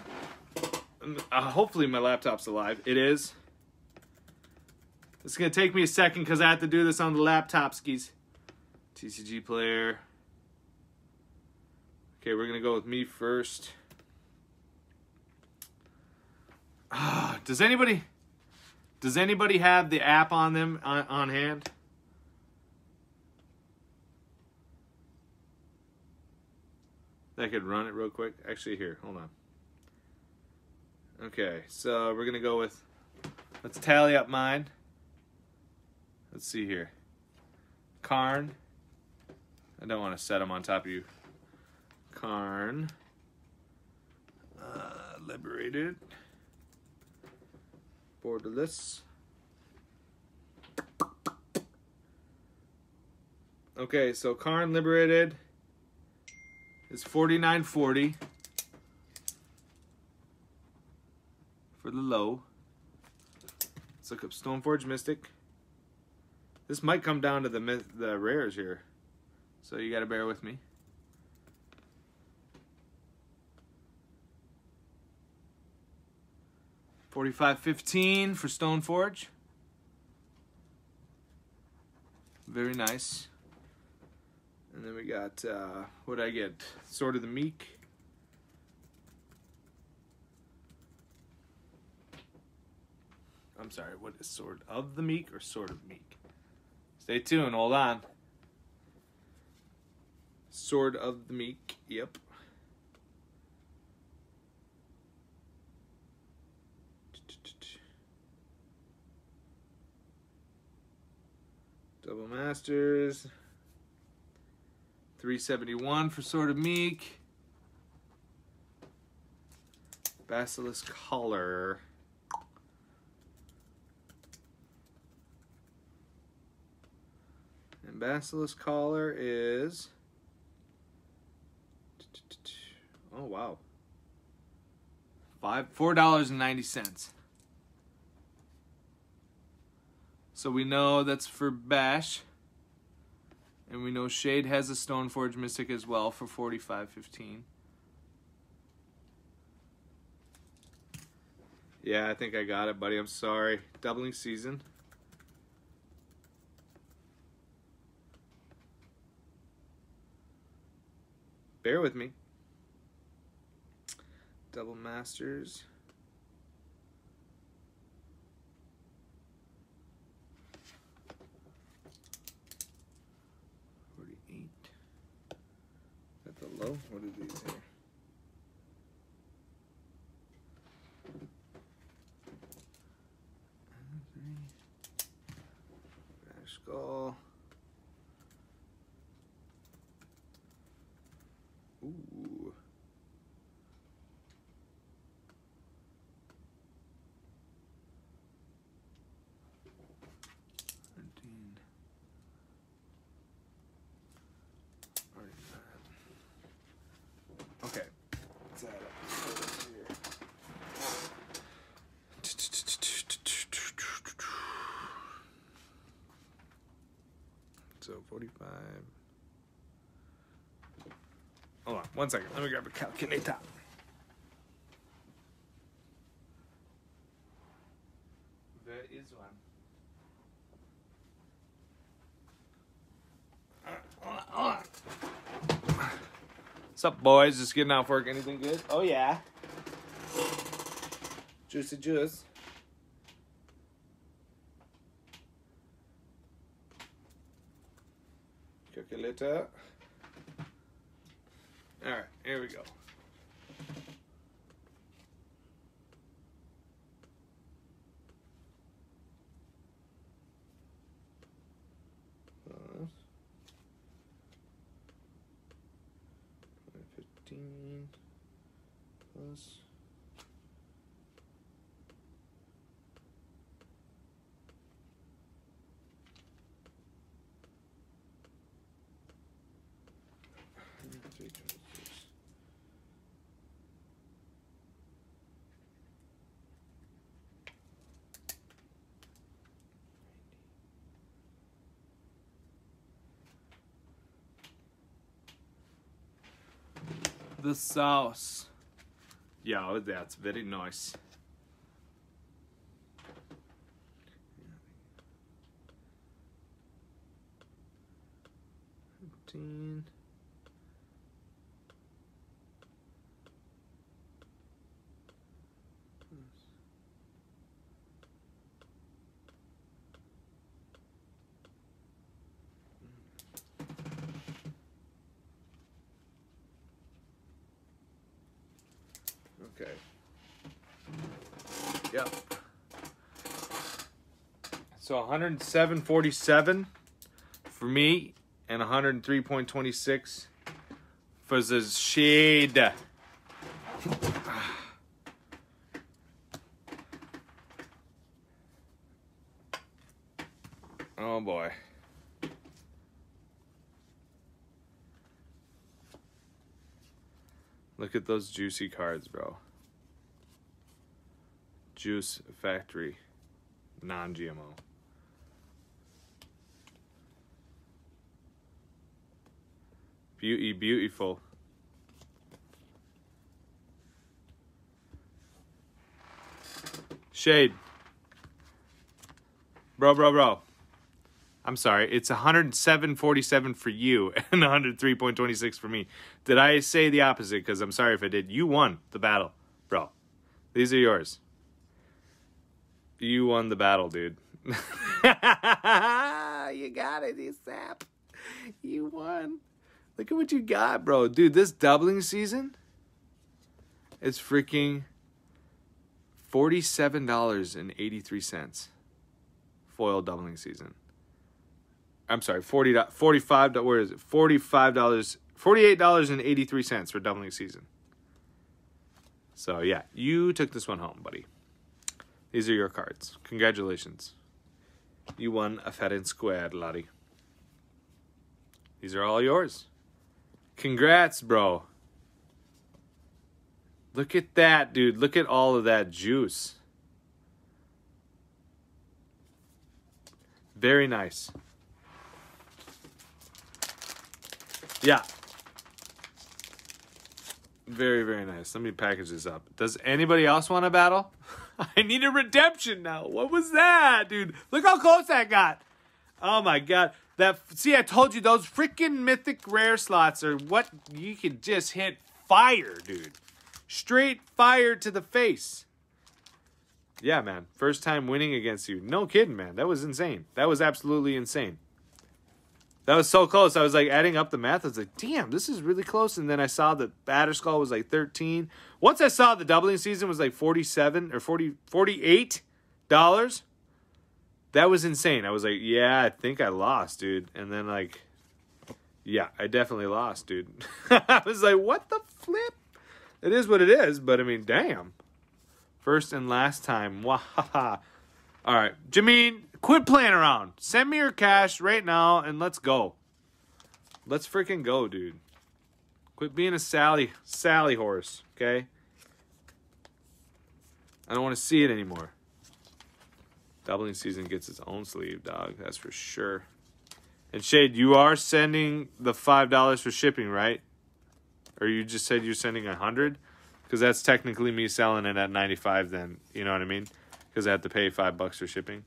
Uh, hopefully my laptop's alive. It is. It's going to take me a second because I have to do this on the laptop skis. TCG player. Okay, we're gonna go with me first. Ah, does anybody does anybody have the app on them on, on hand? That could run it real quick. Actually, here, hold on. Okay, so we're gonna go with. Let's tally up mine. Let's see here. Karn. I don't want to set them on top of you. Karn. Uh, liberated. Borderless. Okay, so Karn liberated is 49.40 for the low. Let's look up Stoneforge Mystic. This might come down to the the rares here, so you got to bear with me. Forty-five fifteen for Stoneforge. Very nice. And then we got, uh, what did I get? Sword of the Meek. I'm sorry, what is Sword of the Meek or Sword of Meek? Stay tuned, hold on. Sword of the Meek, yep. Double Masters. 371 for Sword of Meek. Basilisk Collar. And Basilisk Collar is... Oh, wow. Five, $4.90. So we know that's for Bash. And we know Shade has a Stoneforge Mystic as well for forty five fifteen. Yeah, I think I got it, buddy. I'm sorry. Doubling season. Bear with me. Double Masters. Forty-eight. At the low. What are these here? Skull. Ooh. Nineteen. Already that. Okay. Let's add up this here. So forty-five. Hold on, one second. Let me grab a calculator. There is one. Hold on, hold on. What's up, boys? Just getting off work. Anything good? Oh, yeah. Juicy juice. Calculator. All right, here we go. Plus fifteen plus three twenty-six. The sauce. Yeah, that's very nice. Fifteen. Okay. Yep. So 107.47 for me and 103.26 for the shade. Oh boy. Look at those juicy cards, bro. Juice Factory, non GMO. Beauty, beautiful. Shade. Bro, bro, bro. I'm sorry. It's 107.47 for you and 103.26 for me. Did I say the opposite? Because I'm sorry if I did. You won the battle, bro. These are yours. You won the battle, dude. you got it, you sap. You won. Look at what you got, bro. Dude, this doubling season it's freaking $47.83. Foil doubling season. I'm sorry, 40 45 where is it? $45 $48.83 for doubling season. So, yeah, you took this one home, buddy. These are your cards. Congratulations. You won a fat and squared, laddie. These are all yours. Congrats, bro. Look at that, dude. Look at all of that juice. Very nice. Yeah. Very, very nice. Let me package this up. Does anybody else want a battle? I need a redemption now. What was that, dude? Look how close that got. Oh my god. That see, I told you those freaking mythic rare slots are what you can just hit fire, dude. Straight fire to the face. Yeah, man. First time winning against you. No kidding, man. That was insane. That was absolutely insane. That was so close. I was like adding up the math. I was like, damn, this is really close. And then I saw the Batterskull was like 13. Once I saw the doubling season was like 47 or 40, 48 dollars. That was insane. I was like, yeah, I think I lost, dude. And then like, yeah, I definitely lost, dude. I was like, what the flip? It is what it is, but I mean, damn. First and last time. Wahaha. All right, Jameen, quit playing around. Send me your cash right now and let's go. Let's freaking go, dude. Quit being a Sally Sally horse, okay? I don't want to see it anymore. Doubling season gets its own sleeve, dog. That's for sure. And Shade, you are sending the five dollars for shipping, right? Or you just said you're sending a hundred? Because that's technically me selling it at ninety five. Then you know what I mean? Because I have to pay five bucks for shipping.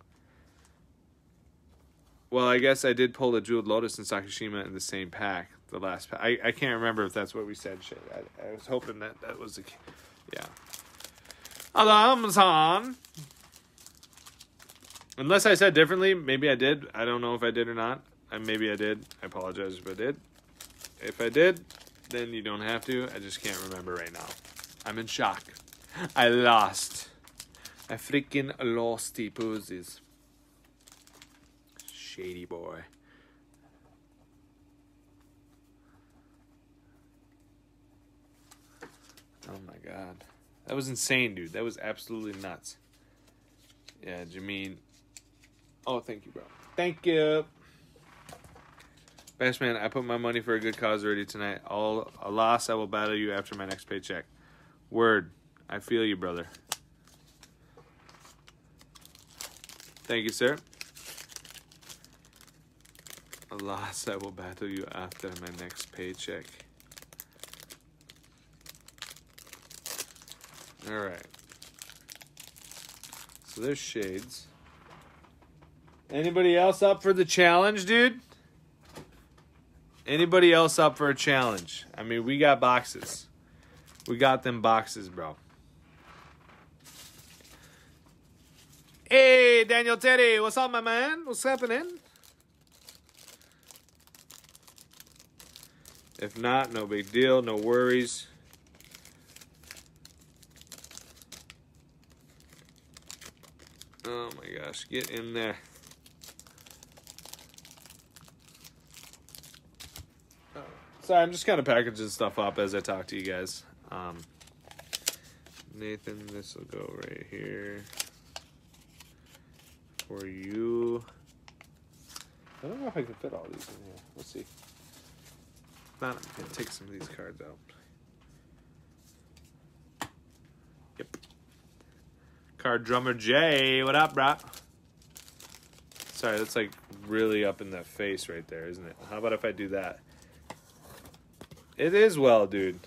Well, I guess I did pull the Jeweled Lotus and Sakashima in the same pack. The last pack. I, I can't remember if that's what we said, Shade. I, I was hoping that that was the. Yeah. Alamsan. Unless I said differently, maybe I did. I don't know if I did or not. I, maybe I did. I apologize if I did. If I did, then you don't have to. I just can't remember right now. I'm in shock. I lost. I freaking lost the poses. Shady boy. Oh my god. That was insane, dude. That was absolutely nuts. Yeah, Jameen. Oh, thank you, bro. Thank you. Best man, I put my money for a good cause already tonight. All alas, I will battle you after my next paycheck. Word. I feel you, brother. Thank you, sir. Alas, I will battle you after my next paycheck. Alright. So there's shades. Anybody else up for the challenge, dude? Anybody else up for a challenge? I mean, we got boxes. We got them boxes, bro. Hey, Daniel Teddy, what's up, my man? What's happening? If not, no big deal, no worries. Oh my gosh, get in there. Sorry, I'm just kind of packaging stuff up as I talk to you guys. Um, Nathan, this will go right here for you. I don't know if I can fit all these in here. Let's see. Not, I'm gonna take some of these cards out. Yep. Card drummer Jay, what up, bro? Sorry, that's like really up in the face right there, isn't it? How about if I do that? It is well, dude.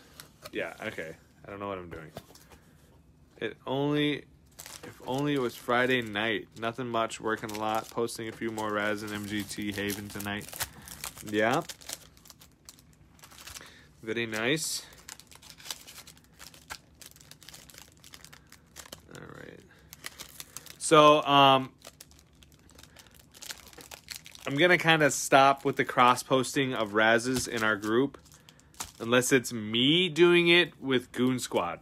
Yeah, okay. I don't know what I'm doing. It only if only it was Friday night. Nothing much, working a lot, posting a few more Raz and MGT Haven tonight. Yeah. Very nice. All right. So, um I'm going to kind of stop with the cross posting of Razes in our group unless it's me doing it with Goon Squad.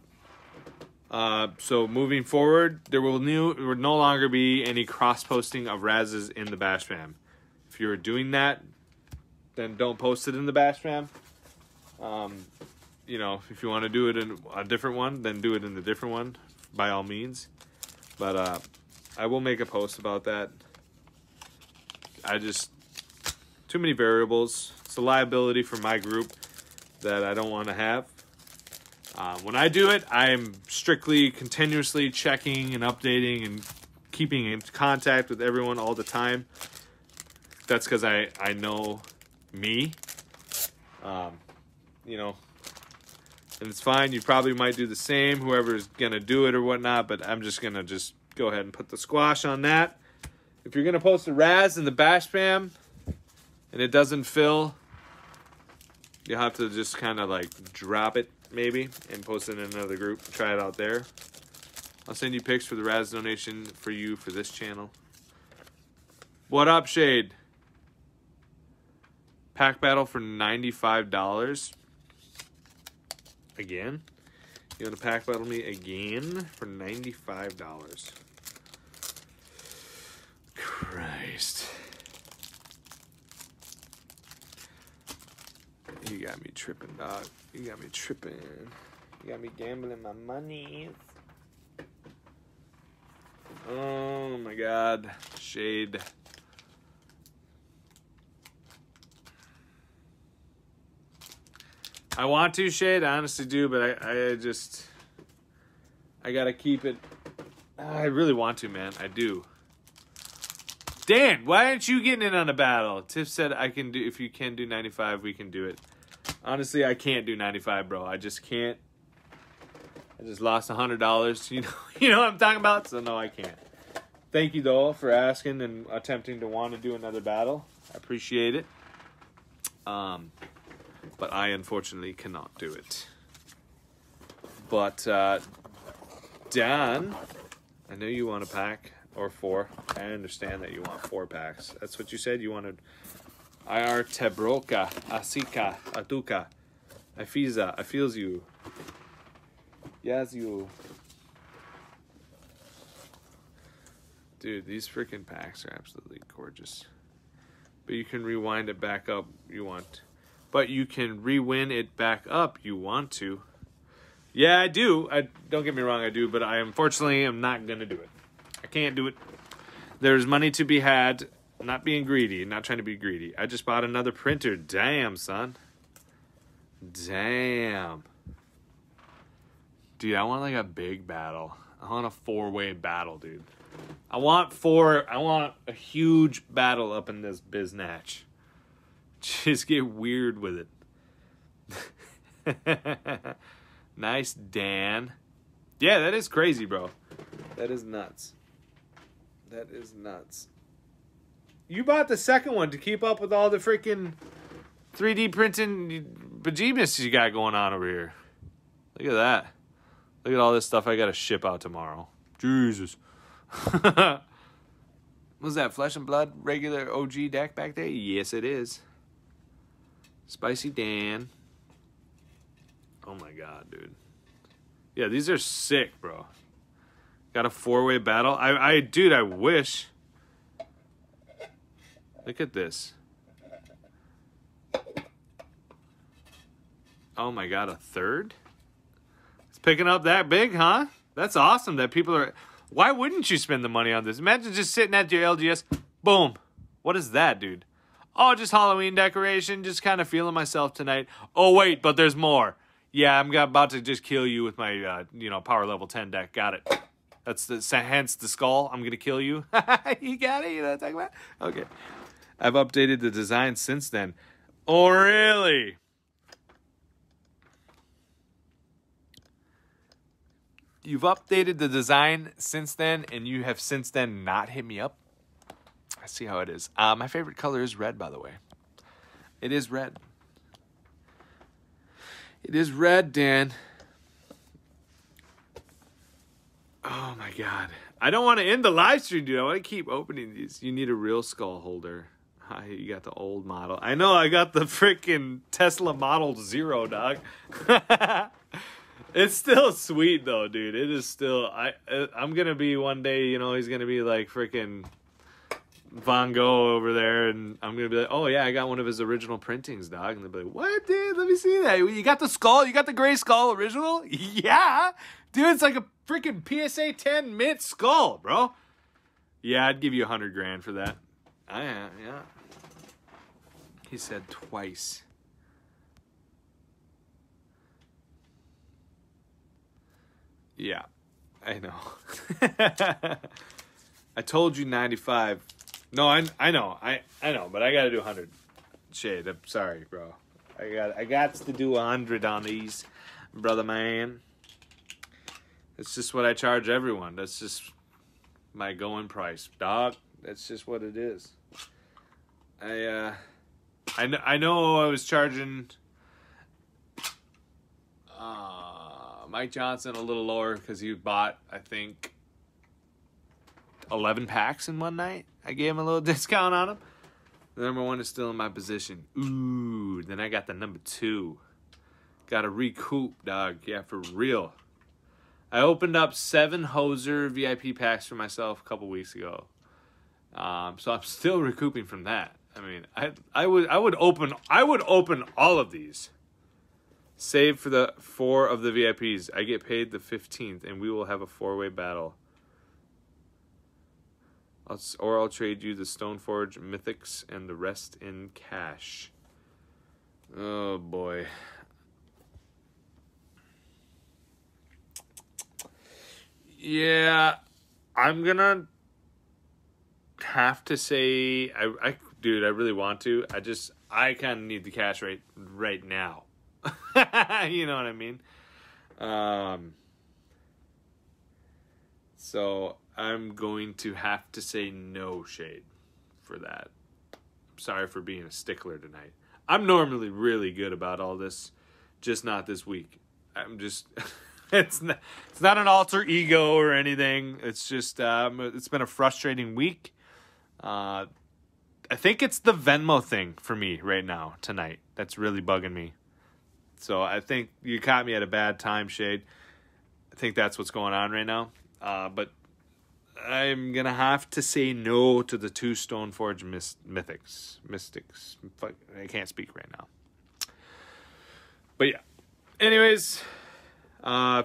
Uh, so moving forward, there will new there will no longer be any cross posting of Razes in the Bash Fam. If you're doing that, then don't post it in the Bash Fam. Um, you know, if you want to do it in a different one, then do it in the different one, by all means. But uh, I will make a post about that. I just Too many variables. It's a liability for my group that I don't want to have. Uh, when I do it, I'm strictly continuously checking and updating and keeping in contact with everyone all the time. That's because I, I know me. Um, you know, and it's fine. You probably might do the same, whoever's gonna do it or whatnot. But I'm just gonna just go ahead and put the squash on that. If you're gonna post a Raz in the bash Bam and it doesn't fill, you'll have to just kind of like drop it maybe and post it in another group. Try it out there. I'll send you pics for the Raz donation for you for this channel. What up, Shade? Pack battle for $95. Again? You want to pack battle me again for $95? Christ. You got me tripping, dog. You got me tripping. You got me gambling my money. Oh my god. Shade. I want to shade, I honestly do, but I, I just I gotta keep it. I really want to, man. I do. Dan, why aren't you getting in on a battle? Tiff said I can do if you can do 95, we can do it. Honestly, I can't do 95, bro. I just can't. I just lost a hundred dollars. You know, you know what I'm talking about. So no, I can't. Thank you though for asking and attempting to want to do another battle. I appreciate it. Um, but I unfortunately cannot do it. But uh, Dan, I know you want a pack or four. I understand that you want four packs. That's what you said. You wanted IR Tebroka, Asika, Atuka, Afiza, I feels you. Yes, you. Dude, these freaking packs are absolutely gorgeous. But you can rewind it back up you want. But you can re-win it back up you want to. Yeah, I do. I don't get me wrong, I do, but I unfortunately am not gonna do it. I can't do it. There's money to be had not being greedy, not trying to be greedy. I just bought another printer. Damn, son. Damn. Dude, I want like a big battle. I want a four-way battle, dude. I want four. I want a huge battle up in this biznatch. Just get weird with it. nice, Dan. Yeah, that is crazy, bro. That is nuts. That is nuts. You bought the second one to keep up with all the freaking 3D printing bejeebus you got going on over here. Look at that. Look at all this stuff I got to ship out tomorrow. Jesus. Was that Flesh and Blood regular OG deck back there? Yes, it is. Spicy Dan. Oh my god, dude. Yeah, these are sick, bro. Got a four-way battle. I, I, dude, I wish. Look at this. Oh my god, a third? It's picking up that big, huh? That's awesome that people are. Why wouldn't you spend the money on this? Imagine just sitting at your LGS. Boom. What is that, dude? Oh, just Halloween decoration. Just kind of feeling myself tonight. Oh, wait, but there's more. Yeah, I'm about to just kill you with my, uh, you know, power level 10 deck. Got it. That's the hence the skull. I'm gonna kill you. you got it. You know what I'm talking about? Okay. I've updated the design since then. Oh, really? You've updated the design since then, and you have since then not hit me up. I see how it is. Uh, my favorite color is red, by the way. It is red. It is red, Dan. Oh my god. I don't want to end the live stream, dude. I want to keep opening these. You need a real skull holder. Hi, you got the old model. I know I got the freaking Tesla Model Zero, dog. it's still sweet though, dude. It is still. I I'm gonna be one day. You know, he's gonna be like freaking Van Gogh over there, and I'm gonna be like, oh yeah, I got one of his original printings, dog. And they'll be like, what, dude? Let me see that. You got the skull? You got the gray skull original? yeah, dude. It's like a freaking PSA 10 mint skull, bro. Yeah, I'd give you a hundred grand for that. Oh, I yeah. He said twice. Yeah, I know. I told you 95. No, I I know. I I know, but I got to do 100. Shade. I'm sorry, bro. I got I got to do 100 on these, brother man. It's just what I charge everyone. That's just my going price, dog. That's just what it is. I uh I know I know I was charging uh Mike Johnson a little lower cuz he bought I think 11 packs in one night. I gave him a little discount on them. The number 1 is still in my position. Ooh, then I got the number 2. Got to recoup, dog. Yeah, for real. I opened up seven Hoser VIP packs for myself a couple weeks ago. Um, so I'm still recouping from that. I mean, I I would I would open I would open all of these. Save for the four of the VIPs. I get paid the 15th, and we will have a four-way battle. I'll, or I'll trade you the Stoneforge Mythics and the rest in cash. Oh boy. Yeah, I'm gonna have to say I, I dude, I really want to. I just I kind of need the cash right right now. you know what I mean? Um so I'm going to have to say no shade for that. Sorry for being a stickler tonight. I'm normally really good about all this, just not this week. I'm just it's not, it's not an alter ego or anything. It's just um, it's been a frustrating week. Uh, I think it's the Venmo thing for me right now tonight that's really bugging me. So I think you caught me at a bad time, Shade. I think that's what's going on right now. Uh, but I'm gonna have to say no to the two Stoneforge mythics, mystics. I can't speak right now. But yeah. Anyways, uh,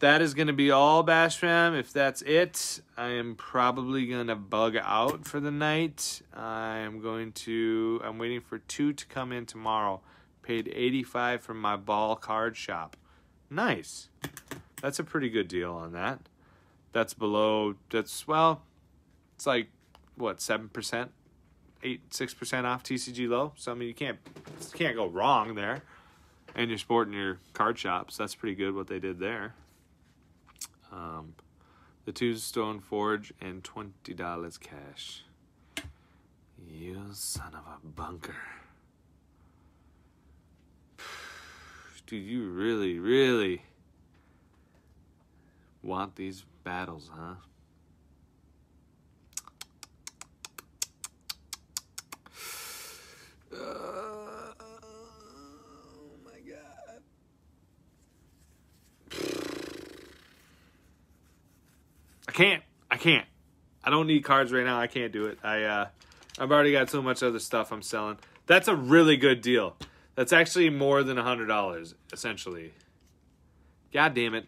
that is to be all, Bash Fam. If that's it, I am probably to bug out for the night. I'm going to, I'm waiting for two to come in tomorrow. Paid 85 from my ball card shop. Nice. That's a pretty good deal on that. That's below, that's, well, it's like, what, 7%? 8 6% off TCG low. So I mean you can't you can't go wrong there and you're sporting your card shops. That's pretty good what they did there. Um, the two Stoneforge and twenty dollars cash. You son of a bunker. Do you really, really want these battles, huh? Uh, oh my god. I can't. I can't. I don't need cards right now. I can't do it. I uh, I've already got so much other stuff I'm selling. That's a really good deal. That's actually more than a hundred dollars, essentially. God damn it!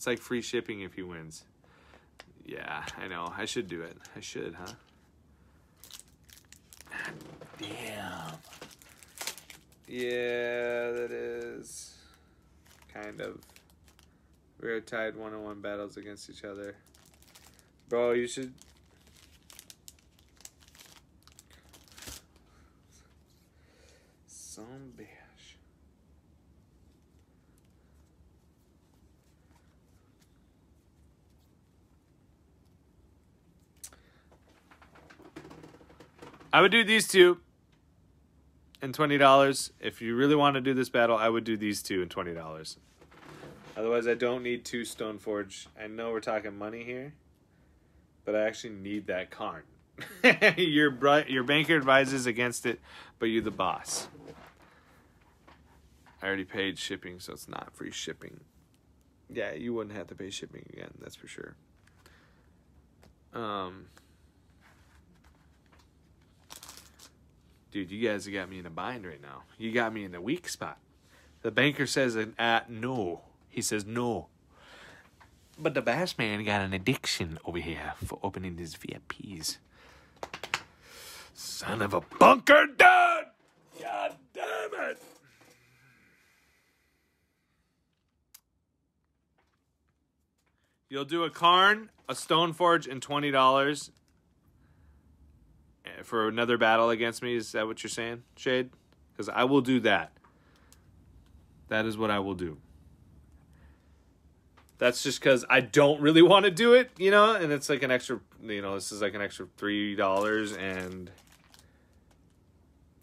It's like free shipping if he wins. Yeah, I know. I should do it. I should, huh? Damn. Yeah, that is kind of. We're tied one on one battles against each other. Bro, you should. Some I would do these two and twenty dollars. If you really want to do this battle, I would do these two and twenty dollars. Otherwise, I don't need two Stoneforge. I know we're talking money here but I actually need that card. your your banker advises against it, but you're the boss. I already paid shipping, so it's not free shipping. Yeah, you wouldn't have to pay shipping again, that's for sure. Um, dude, you guys got me in a bind right now. You got me in a weak spot. The banker says, an, uh, no. He says, no. But the bass man got an addiction over here for opening his VIPs. Son of a bunker dude! God damn it! You'll do a Karn, a Stoneforge, and $20 for another battle against me. Is that what you're saying, Shade? Because I will do that. That is what I will do. That's just because I don't really want to do it, you know, and it's like an extra, you know, this is like an extra three dollars and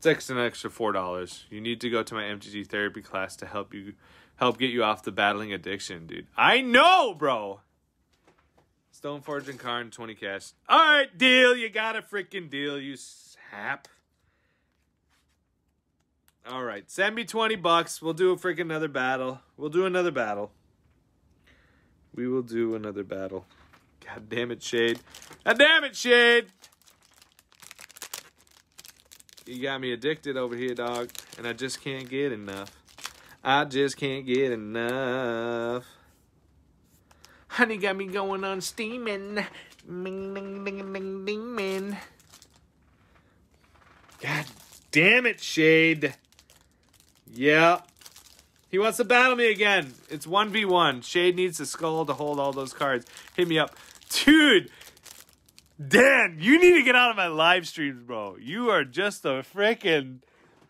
it's an extra four dollars. You need to go to my MTG therapy class to help you help get you off the battling addiction, dude. I know, bro. Stoneforge and Karn, 20 cash. All right, deal. You got a freaking deal, you sap. All right, send me 20 bucks. We'll do a freaking another battle. We'll do another battle. We will do another battle. God damn it, Shade. God damn it, Shade. You got me addicted over here, dog. And I just can't get enough. I just can't get enough. Honey got me going on steaming. Ding, ding, ding, ding, ding, ding. God damn it, Shade. Yeah. He wants to battle me again. It's 1v1. Shade needs a skull to hold all those cards. Hit me up. Dude, Dan, you need to get out of my live streams, bro. You are just a freaking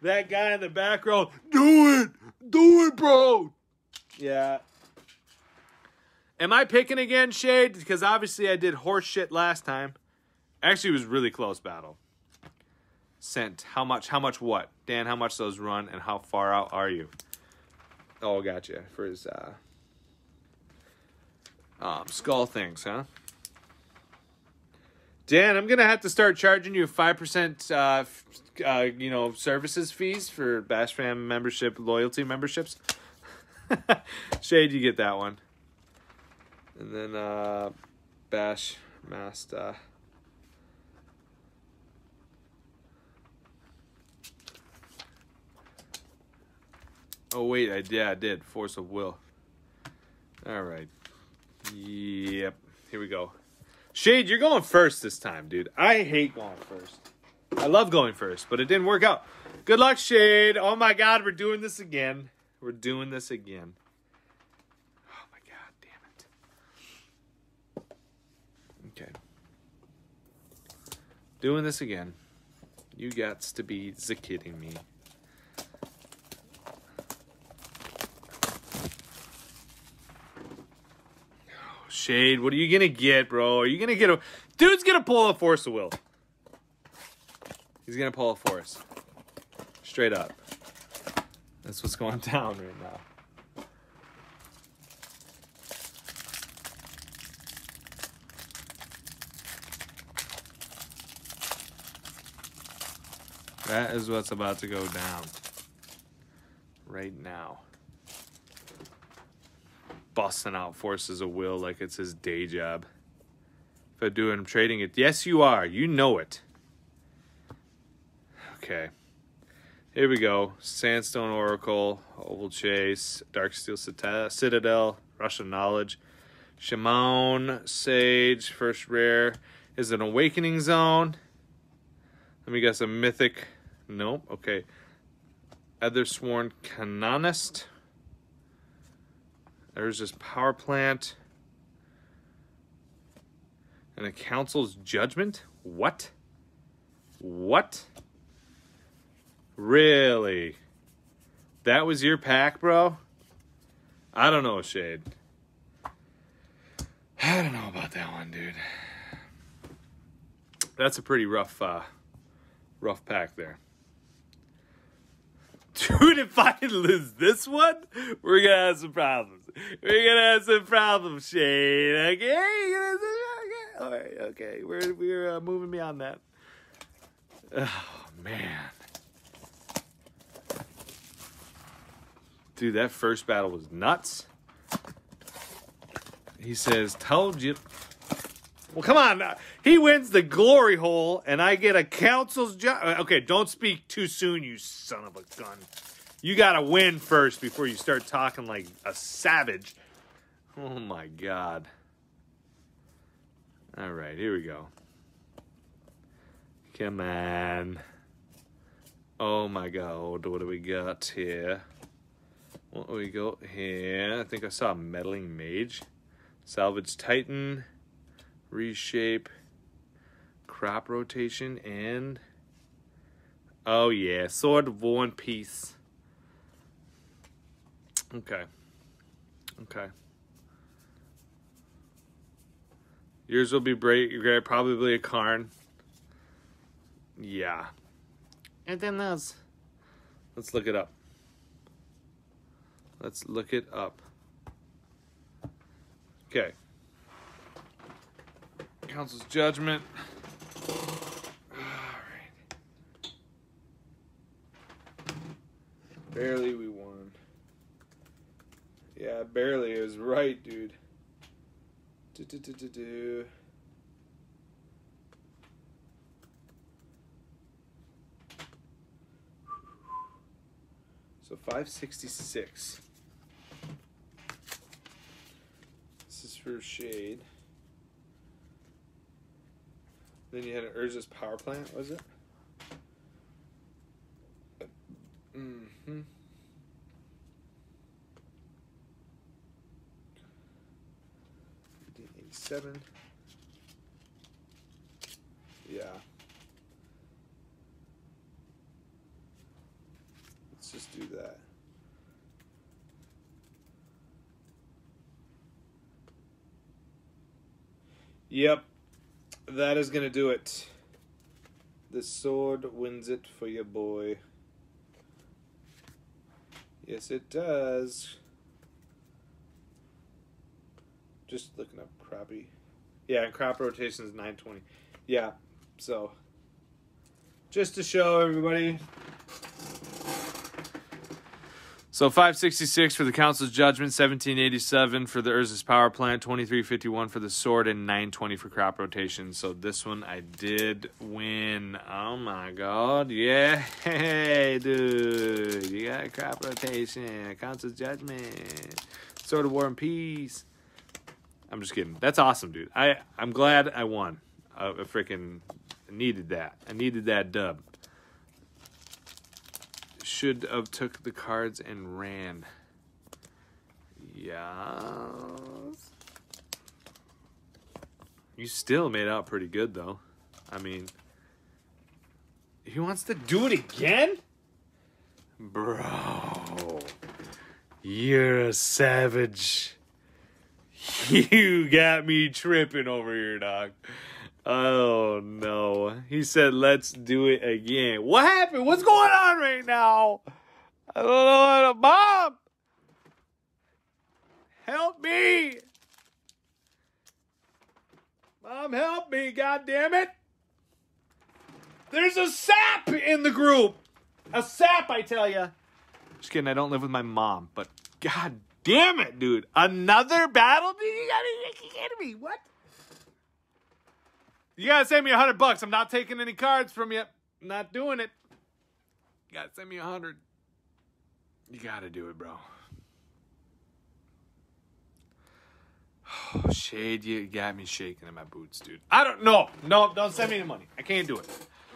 that guy in the back row. Do it, do it, bro. Yeah. Am I picking again, Shade? Because obviously I did horse shit last time. Actually, it was really close battle. Sent. How much? How much? What? Dan? How much those run? And how far out are you? Oh, gotcha. For his uh, um, skull things, huh? Dan, I'm gonna have to start charging you five percent, uh, uh, you know, services fees for Bash Fam membership, loyalty memberships. Shade, you get that one, and then uh, Bash Master. Oh wait, I yeah I did Force of Will. All right. Yep. Here we go. Shade, you're going first this time, dude. I hate going first. I love going first, but it didn't work out. Good luck, Shade. Oh my god, we're doing this again. We're doing this again. Oh my god, damn it. Okay. Doing this again. You got to be the kidding me. Oh, Shade, what are you gonna get, bro? Are you gonna get a dude's gonna pull a force of will? He's gonna pull a force. Straight up. That's what's going down right now. That is what's about to go down. Right now busting out forces of will like it's his day job. If I do I'm trading it. Yes, you are. You know it. Okay. Here we go. Sandstone Oracle, Oval Chase, Darksteel Citadel, Rush of Knowledge, Shimon, Sage, first rare. Is an Awakening Zone? Let me guess, a Mythic. Nope. Okay. Ethersworn Canonist. There's this power plant. And a council's judgment? What? What? Really? That was your pack, bro? I don't know, Shade. I don't know about that one, dude. That's a pretty rough, uh, rough pack there. Dude, if I lose this one, we're gonna have some problems. We're gonna have some problems, Shane. Okay, okay, all right, okay. We're we're uh, moving beyond that. Oh man, dude, that first battle was nuts. He says, "Told you." Well, come on. He wins the glory hole, and I get a council's job. Okay, don't speak too soon, you son of a gun. You got to win first before you start talking like a savage. Oh, my God. All right, here we go. Come on. Oh, my God. What do we got here? What do we got here? I think I saw a meddling mage. Salvage Titan, reshape, crop rotation, and oh yeah, Sword of and Peace. Okay. Okay. Yours will be great. Probably a Karn. Yeah. And then those. Let's look it up. Let's look it up. Okay. Council's judgment. Barely we won. Yeah, barely. It was right, dude. Do, do, do, do, do. So 566. This is for shade. Then you had an Urza's power plant, was it? Mm-hmm. Eighty-seven. Yeah. Let's just do that. Yep, that is gonna do it. The sword wins it for your boy. Yes, it does. Just looking up crappy. Yeah, and crop rotation is 920. Yeah, so just to show everybody. So 566 for the council's judgment, 1787 for the Urza's power plant, 2351 for the sword, and 920 for crop rotation. So this one I did win. Oh my god. Yeah. Hey, dude. You got crop rotation. Council's judgment. Sword of War and Peace. I'm just kidding. That's awesome, dude. I, I'm glad I won. I, I freaking needed that. I needed that dub should have took the cards and ran. Yes. You still made out pretty good though. I mean, he wants to do it again? Bro. You're a savage. You got me tripping over here, dog. Oh no. He said, let's do it again. What happened? What's going on right now? I don't know Mom! Help me! Mom, help me, God damn it! There's a sap in the group! A sap, I tell ya! Just kidding, I don't live with my mom, but god damn it, dude. Another battle? Dude, you gotta be kidding me. What? You gotta send me a hundred bucks. I'm not taking any cards from you. I'm not doing it. You gotta send me a hundred. You gotta do it, bro. Oh, Shade, you got me shaking in my boots, dude. I don't know. No, don't send me the money. I can't do it.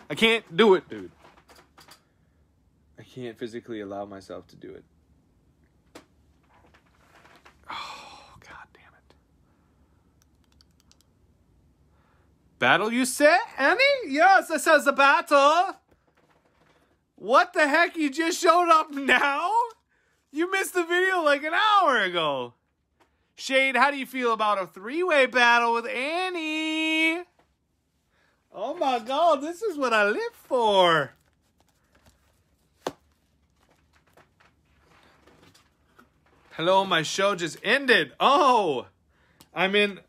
I can't do it, dude. I can't physically allow myself to do it. Oh, god damn it. Battle, you say, Annie? Yes, this is a battle. What the heck? You just showed up now? You missed the video like an hour ago. Shade, how do you feel about a three-way battle with Annie? Oh my god, this is what I live for. Hello, my show just ended. Oh, I'm in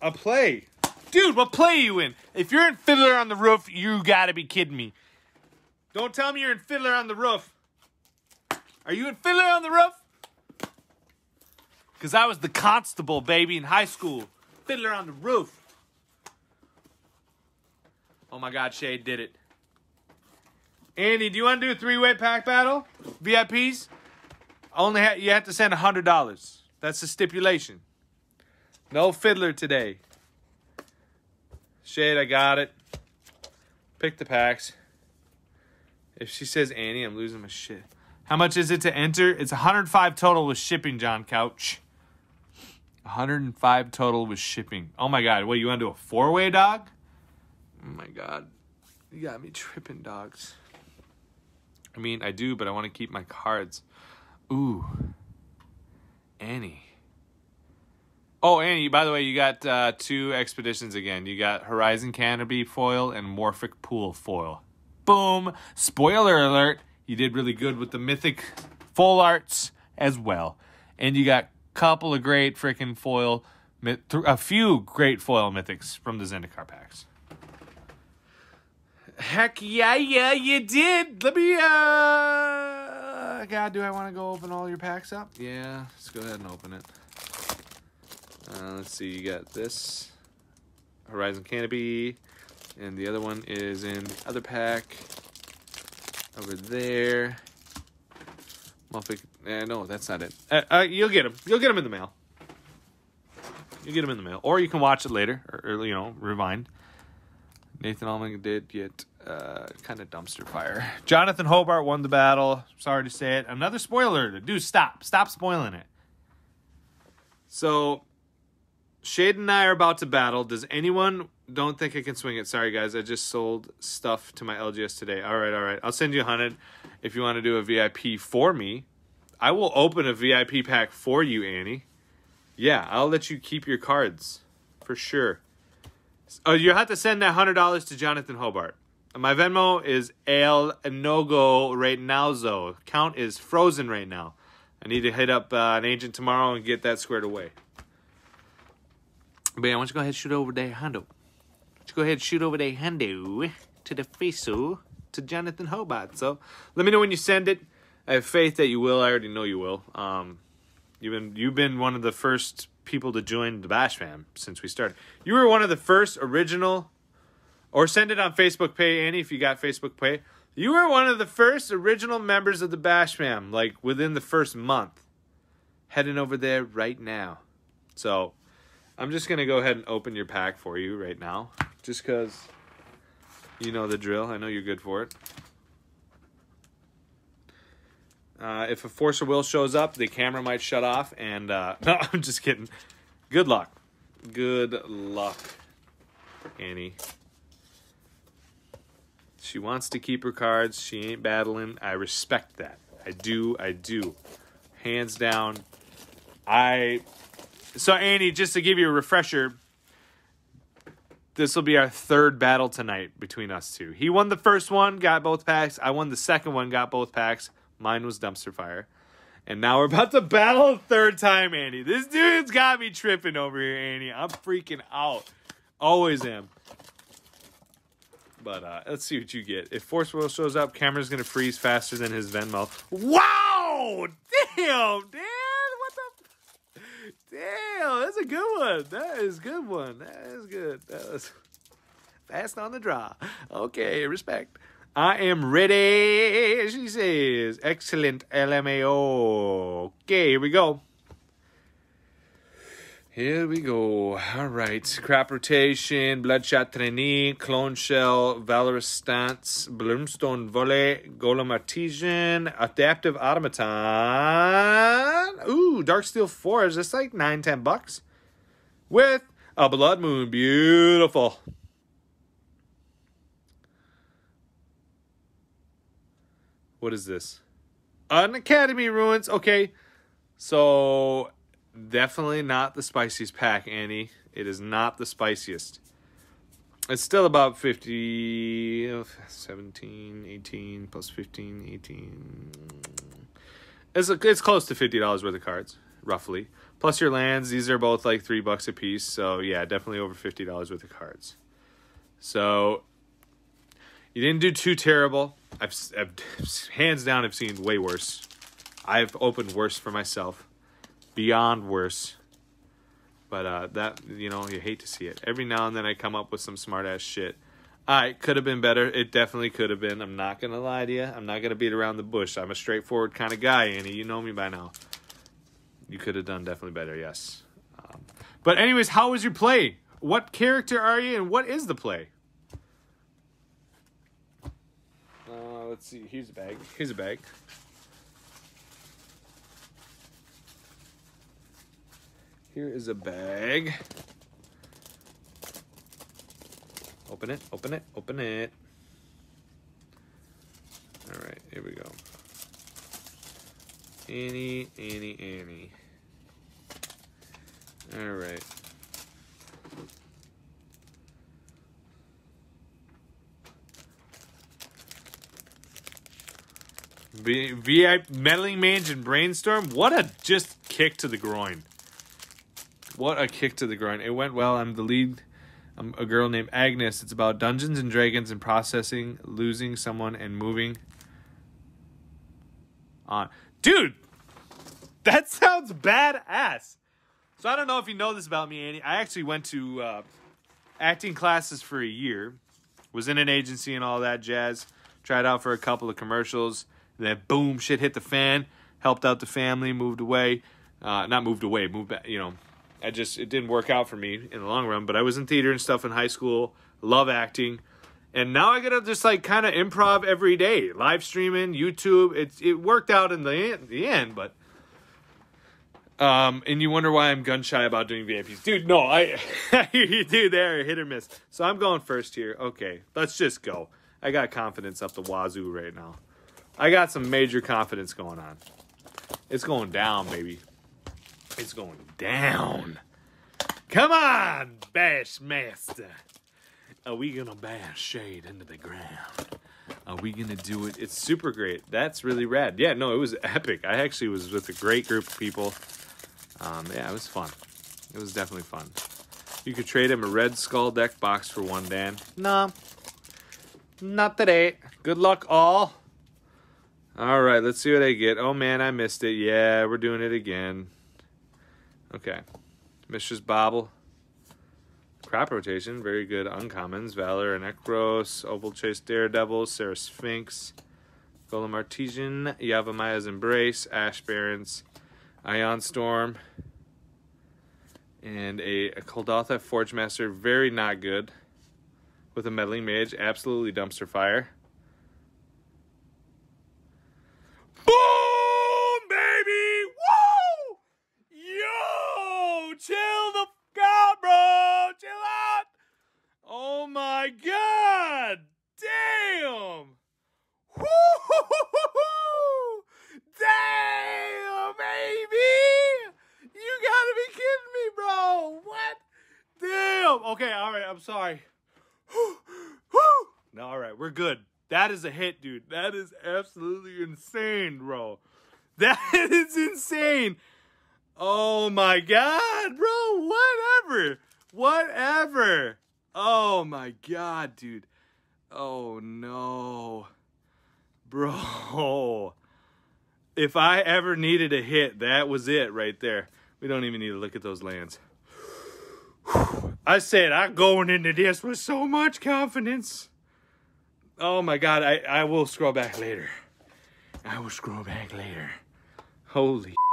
a play. Dude, what play are you in? If you're in Fiddler on the Roof, you gotta be kidding me. Don't tell me you're in Fiddler on the Roof. Are you in Fiddler on the Roof? Because I was the constable, baby, in high school. Fiddler on the Roof. Oh my God, Shade did it. Andy, do you want to do a three-way pack battle? VIPs? Only ha- you have to send hundred dollars. That's the stipulation. No fiddler today. Shade, I got it. Pick the packs. If she says Annie, I'm losing my shit. How much is it to enter? It's 105 total with shipping, John Couch. 105 total with shipping. Oh my god, what you want to do a four-way dog? Oh my god. You got me tripping dogs. I mean, I do, but I want to keep my cards. Ooh. Annie. Oh, Annie, by the way, you got uh, two expeditions again. You got Horizon Canopy foil and Morphic Pool foil. Boom! Spoiler alert, you did really good with the Mythic full arts as well. And you got a couple of great freaking foil, a few great foil mythics from the Zendikar packs. Heck yeah, yeah, you did. Let me, uh, God, do I want to go open all your packs up? Yeah, let's go ahead and open it. Uh, let's see, you got this Horizon Canopy, and the other one is in the other pack over there. Muffin, eh, no, that's not it. Uh, uh, you'll get them. You'll get them in the mail. You get them in the mail, or you can watch it later, or, or you know, rewind. Nathan Allman did get uh, kind of dumpster fire. Jonathan Hobart won the battle. Sorry to say it. Another spoiler. Dude, stop. Stop spoiling it. So, Shade and I are about to battle. Does anyone don't think I can swing it? Sorry, guys. I just sold stuff to my LGS today. All right, all right. I'll send you a hundred if you want to do a VIP for me. I will open a VIP pack for you, Annie. Yeah, I'll let you keep your cards for sure. Oh, you have to send that hundred dollars to Jonathan Hobart. My Venmo is El Nogo right now, though. Count is frozen right now. I need to hit up uh, an agent tomorrow and get that squared away. But yeah, why don't you go ahead and shoot over there, Hondo? You go ahead and shoot over there, Hondo, to the face to Jonathan Hobart. So let me know when you send it. I have faith that you will. I already know you will. Um, you've been you've been one of the first people to join the Bash fam since we started. You were one of the first original, or send it on Facebook Pay, Annie, if you got Facebook Pay. You were one of the first original members of the Bash fam, like within the first month. Heading over there right now. So I'm just to go ahead and open your pack for you right now. Just because you know the drill. I know you're good for it. Uh, if a force of will shows up, the camera might shut off. And uh, no, I'm just kidding. Good luck. Good luck, Annie. She wants to keep her cards. She ain't battling. I respect that. I do. I do. Hands down. I. So, Annie, just to give you a refresher, this will be our third battle tonight between us two. He won the first one, got both packs. I won the second one, got both packs. Mine was dumpster fire. And now we're about to battle a third time, Andy. This dude's got me tripping over here, Andy. I'm freaking out. Always am. But uh, let's see what you get. If Force Will shows up, camera's gonna freeze faster than his Venmo. Wow! Damn, Dan! Damn, that's a good one. That is good one. That is good. That was fast on the draw. Okay, respect. I am ready, she says. Excellent LMAO. Okay, here we go. Here we go. All right. Crap rotation, Bloodshot Trainee, Clone Shell, Valorous Stance, Bloomstone Volley, Golem Artisan, Adaptive Automaton. Ooh, Darksteel Forge. Is this like nine, ten bucks. With a Blood Moon. Beautiful. What is this? An Academy Ruins. Okay. So, definitely not the spiciest pack, Annie. It is not the spiciest. It's still about 50, 17, 18, plus 15, 18. It's, it's close to $50 worth of cards, roughly. Plus your lands, these are both like 3 bucks a piece. So, yeah, definitely over $50 worth of cards. So, you didn't do too terrible. I've, I've hands down I've seen way worse. I've opened worse for myself, beyond worse. But uh, that you know you hate to see it. Every now and then I come up with some smart ass shit. I could have been better. It definitely could have been. I'm not gonna lie to you. I'm not gonna beat around the bush. I'm a straightforward kind of guy, Annie. You know me by now. You could have done definitely better. Yes. Um, but anyways, how was your play? What character are you, and what is the play? let's see. Here's a bag. Here's a bag. Here is a bag. Open it, open it, open it. All right, here we go. Annie, Annie, Annie. All right. V- VI Meddling Mage and Brainstorm. What a just kick to the groin. What a kick to the groin. It went well. I'm the lead. I'm a girl named Agnes. It's about Dungeons and Dragons and processing, losing someone, and moving on. Dude, that sounds badass. So I don't know if you know this about me, Annie. I actually went to uh, acting classes for a year. Was in an agency and all that jazz. Tried out for a couple of commercials. Then boom, shit hit the fan. Helped out the family. Moved away. Uh, not moved away. Moved back. You know, I just it didn't work out for me in the long run. But I was in theater and stuff in high school. Love acting. And now I gotta just like kind of improv every day, live streaming, YouTube. It's it worked out in the end, the end, but um, and you wonder why I'm gun shy about doing VIPs, dude. No, I you do there hit or miss. So I'm going first here. Okay, let's just go. I got confidence up the wazoo right now. I got some major confidence going on. It's going down, baby. It's going down. Come on, Bash Master. Are we gonna bash shade into the ground? Are we gonna do it? It's super great. That's really rad. Yeah, no, it was epic. I actually was with a great group of people. Um, yeah, it was fun. It was definitely fun. You could trade him a red skull deck box for one, Dan. Nah, not today. Good luck, all. All right, let's see what I get. Oh man, I missed it. Yeah, we're doing it again. Okay, Mishra's Bauble. Crop rotation, very good. Uncommons, Valor and Ekros, Opal Chase Daredevil, Sharding Sphinx, Golem Artisan, Yavimaya Embrace, Ash Barrens, Ion Storm, and a, a Forge Master, very not good. With a Meddling Mage, absolutely dumpster fire. Boom, baby! Woo! Yo! Chill the f out, bro! Chill out! Oh my god! Damn! Woo! Damn, baby! You gotta be kidding me, bro! What? Damn! Okay, alright, I'm sorry. no, alright, we're good. That is a hit, dude. That is absolutely insane, bro. That is insane. Oh my god, bro. Whatever. Whatever. Oh my god, dude. Oh no. Bro. If I ever needed a hit, that was it right there. We don't even need to look at those lands. I said I'm going into this with so much confidence. Oh my god, I, I will scroll back later. I will scroll back later. Holy.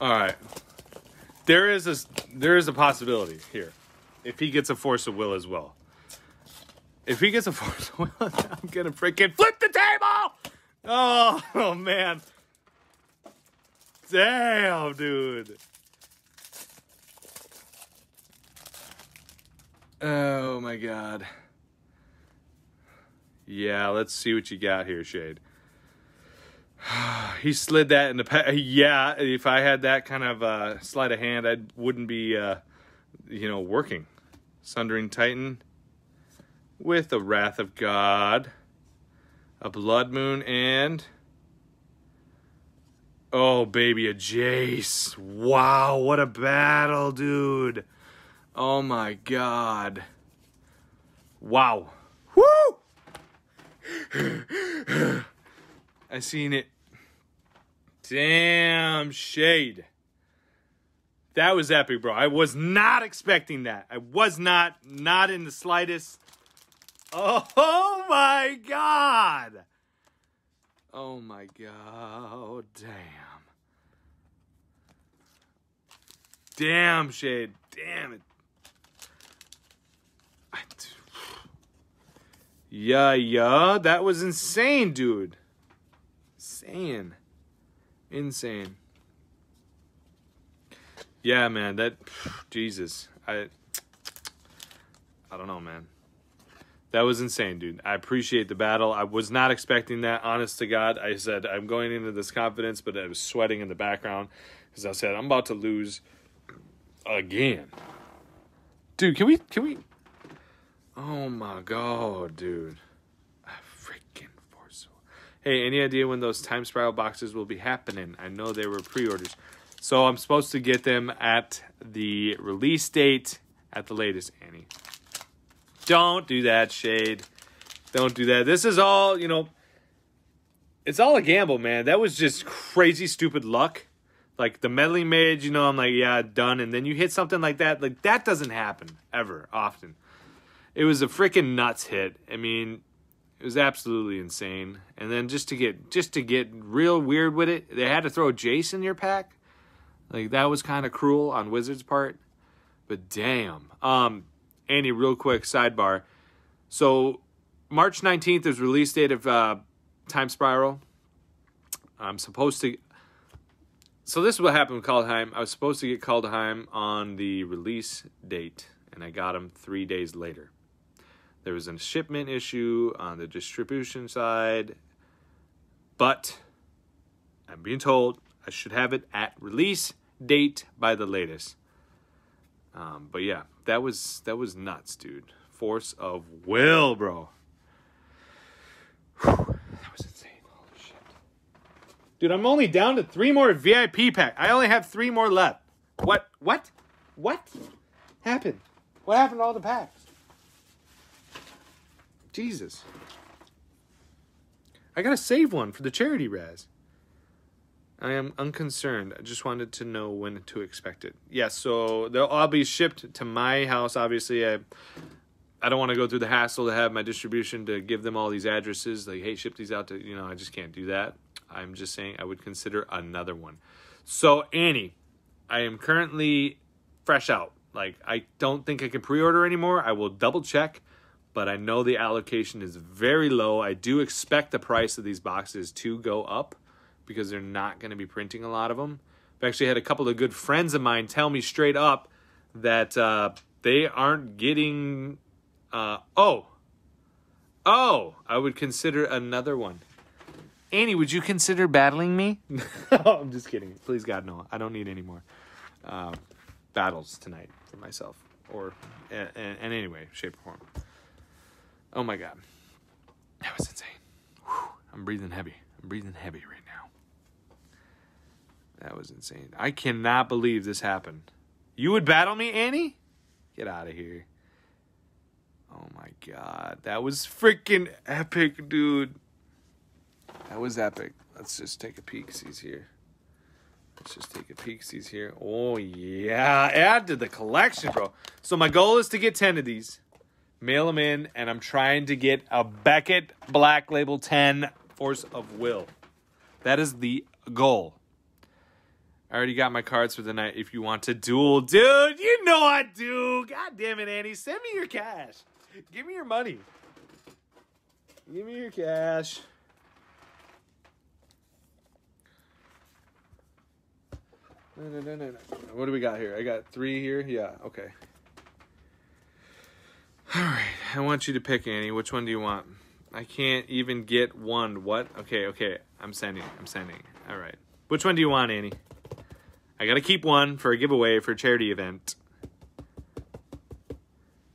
All right. There is a there is a possibility here. If he gets a force of will as well. If he gets a force of will, I'm gonna freaking flip the table. Oh, oh man. Damn, dude. Oh my god. Yeah, let's see what you got here, Shade. he slid that in the pa- yeah. If I had that kind of uh, sleight of hand, I wouldn't be, uh, you know, working. Sundering Titan with the Wrath of God, a Blood Moon, and oh baby, a Jace. Wow, what a battle, dude! Oh my god! Wow. Woo! I seen it. Damn shade. That was epic, bro. I was not expecting that. I was not, not in the slightest. Oh, my god. Oh my god. Damn. Damn, Shade. Damn it. Yeah, yeah. That was insane, dude. Insane. Insane. Yeah, man. That Jesus, I I don't know, man. That was insane, dude. I appreciate the battle. I was not expecting that. Honest to God, I said I'm going into this confidence, but I was sweating in the background because I said I'm about to lose again. Dude, can we? Can we? Oh my god, dude! Hey, any idea when those time spiral boxes will be happening? I know they were pre-orders, so I'm supposed to get them at the release date at the latest. Annie. Don't do that, Shade. Don't do that. This is all, you know, it's all a gamble, man. That was just crazy, stupid luck. Like the meddling mage, you know, I'm like, yeah, done. And then you hit something like that. Like that doesn't happen ever, often. It was a freaking nuts hit. I mean, it was absolutely insane. And then just to get just to get real weird with it, they had to throw Jace in your pack. Like that was kind of cruel on Wizard's part. But damn. Um Andy, real quick sidebar. So, March 19th is release date of uh, Time Spiral. I'm supposed to. So, this is what happened with Kaldheim. I was supposed to get Kaldheim on the release date, and I got him three days later. There was a shipment issue on the distribution side, but I'm being told I should have it at release date by the latest. Um, but yeah, that was that was nuts, dude. Force of will, bro. That was insane. Holy shit. Dude, I'm only down to three more VIP pack. I only have three more left. What? What? What happened? What happened to all the packs? Jesus. I gotta save one for the charity Raz. I am unconcerned. I just wanted to know when to expect it. Yes, so they'll all be shipped to my house. Obviously, I I don't want to go through the hassle to have my distribution to give them all these addresses. Like, hey, ship these out to you know. I just can't do that. I'm just saying I would consider another one. So Annie, I am currently fresh out. Like I don't think I can pre-order anymore. I will double check, but I know the allocation is very low. I do expect the price of these boxes to go up because they're not going to be printing a lot of them. I've actually had a couple of good friends of mine tell me straight up that uh, they aren't getting. Uh, oh, oh, I would consider another one. Annie, would you consider battling me? I'm just kidding. Please, God, no. I don't need any more uh, battles tonight for myself or in, in any way, shape, or form. Oh my God. That was insane. Whew. I'm breathing heavy. I'm breathing heavy right now. That was insane. I cannot believe this happened. You would battle me, Annie? Get out of here. Oh my god. That was freaking epic, dude. That was epic. Let's just take a peek. He's here. Let's just take a peek. He's here. Oh, yeah. Add to the collection, bro. So my goal is to get 10 of these. Mail them in, and I'm trying to get a Beckett Black Label 10 Force of Will. That is the goal. I already got my cards for the night if you want to duel. Dude, you know I do. God damn it, Annie. Send me your cash. Give me your money. Give me your cash. No, no, no, no, no. What do we got here? I got three here. Yeah, okay. All right. I want you to pick, Annie. Which one do you want? I can't even get one. What? Okay, okay. I'm sending. I'm sending. All right. Which one do you want, Annie? I gotta keep one for a giveaway for a charity event.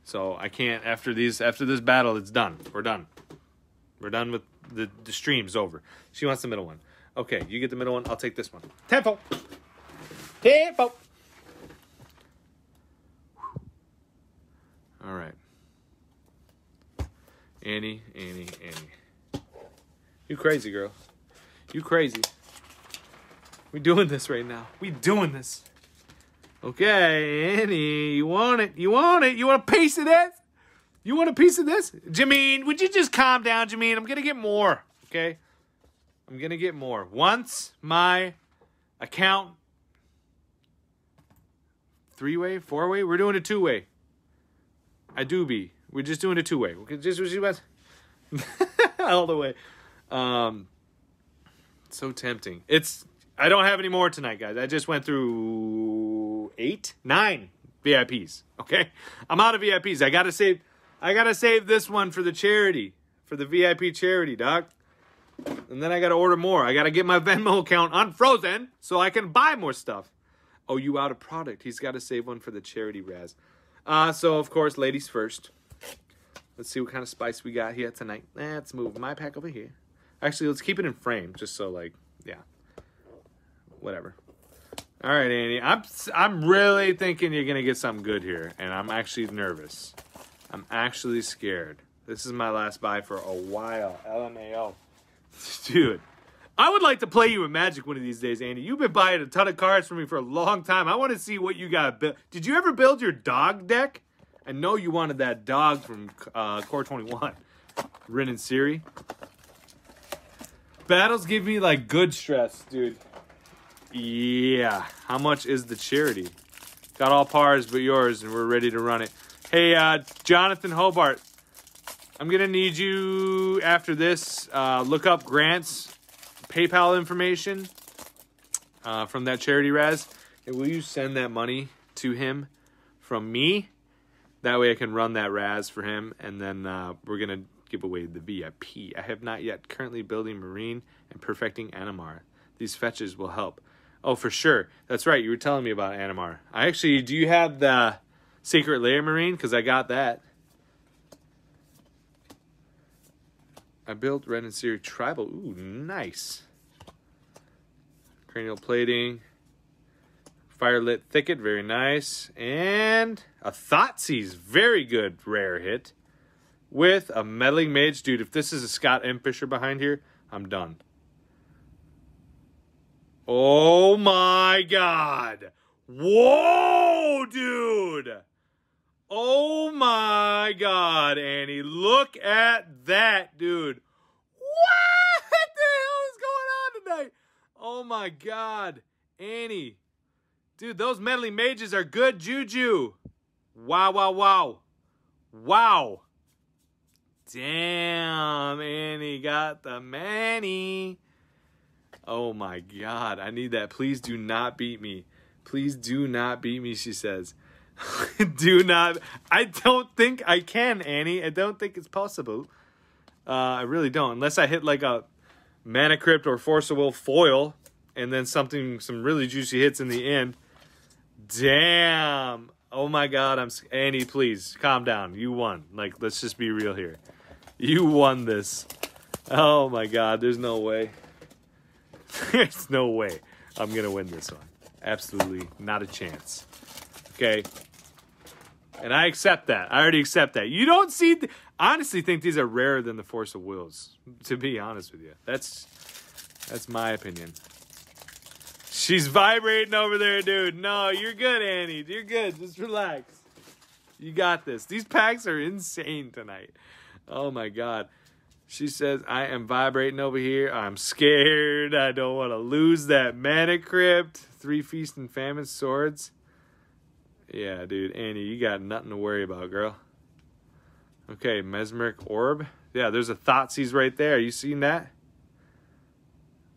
So I can't after these after this battle. It's done. We're done. We're done with the the stream's over. She wants the middle one. Okay, you get the middle one. I'll take this one. Tempo. Tempo. All right. Annie, Annie, Annie. You crazy girl. You crazy. We doing this right now. We doing this. Okay, Annie, you want it? You want it? You want a piece of this? You want a piece of this? Jameen, would you just calm down, Jameen? I'm gonna get more. Okay? I'm gonna get more. Once my account three way, four way, we're doing a two way. I do be. We're just doing a two way. Just all the way. Um, so tempting. It's I don't have any more tonight, guys. I just went through eight, nine VIPs. Okay, I'm out of VIPs. I gotta save. I gotta save this one for the charity, for the VIP charity, doc. And then I gotta order more. I gotta get my Venmo account unfrozen so I can buy more stuff. Oh, you out of product? He's got to save one for the charity Raz. Uh, so of course, ladies first. Let's see what kind of spice we got here tonight. Eh, let's move my pack over here. Actually, let's keep it in frame, just so like, yeah, whatever. All right, Annie. I'm I'm really thinking you're gonna get something good here, and I'm actually nervous. I'm actually scared. This is my last buy for a while. LMAO, dude. I would like to play you in Magic one of these days, Andy. You've been buying a ton of cards for me for a long time. I want to see what you got built. Did you ever build your dog deck? I know you wanted that dog from uh, Core 21. Rin and Seri. Battles give me like good stress, dude. Yeah. How much is the charity? Got all pars but yours, and we're ready to run it. Hey, uh, Jonathan Hobart. I'm gonna need you after this. Uh, look up Grant's PayPal information uh, from that charity Raz, and will you send that money to him from me? That way I can run that Raz for him, and then uh, we're gonna give away the VIP. I have not yet currently building Marine and perfecting Animar. These fetches will help. Oh, for sure. That's right. You were telling me about Animar. I actually, do you have the Secret Lair Marine? Because I got that. I built Rin and Seri Tribal. Ooh, nice. Cranial plating. Firelit Thicket, very nice. And a Thoughtseize, very good rare hit. With a Meddling Mage. Dude, if this is a Scott M. Fischer behind here, I'm done. Oh my god. Whoa, dude. Oh my god, Annie. Look at that, dude. What the hell is going on tonight? Oh my god. Annie. Dude, those meddling mages are good juju. Wow, wow, wow. Wow. Damn, Annie got the manny. Oh my god, I need that. Please do not beat me. Please do not beat me, she says. do not. I don't think I can, Annie. I don't think it's possible. Uh, I really don't. Unless I hit like a Mana Crypt or Force of Will foil and then something, some really juicy hits in the end. Damn. Oh my god, I'm Annie, please calm down. You won. Like let's just be real here. You won this. Oh my god, there's no way. There's no way I'm to win this one. Absolutely not a chance. Okay. And I accept that. I already accept that. You don't see. Th- honestly, think these are rarer than the Force of Wills. To be honest with you, that's that's my opinion. She's vibrating over there, dude. No, you're good, Annie. You're good. Just relax. You got this. These packs are insane tonight. Oh my god. She says, I am vibrating over here. I'm scared. I don't want to lose that mana crypt. Three feast and famine swords. Yeah, dude. Annie, you got nothing to worry about, girl. Okay, mesmeric orb. Yeah, there's a Thoughtseize right there. You seen that?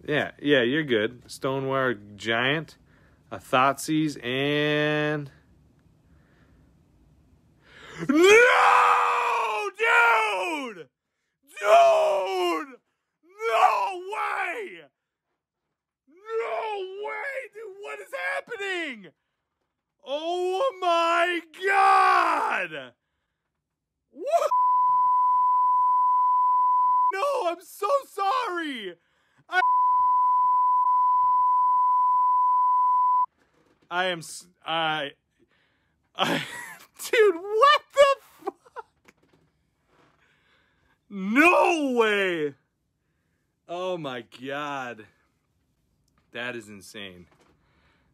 Yeah, yeah, you're good. Stonehewer giant, a Thoughtseize, and no, dude. Dude! No way! No way! Dude, what is happening? Oh my god! What? No, I'm so sorry! I, I am. I. I. Dude, what the fuck? No way! Oh my god. That is insane.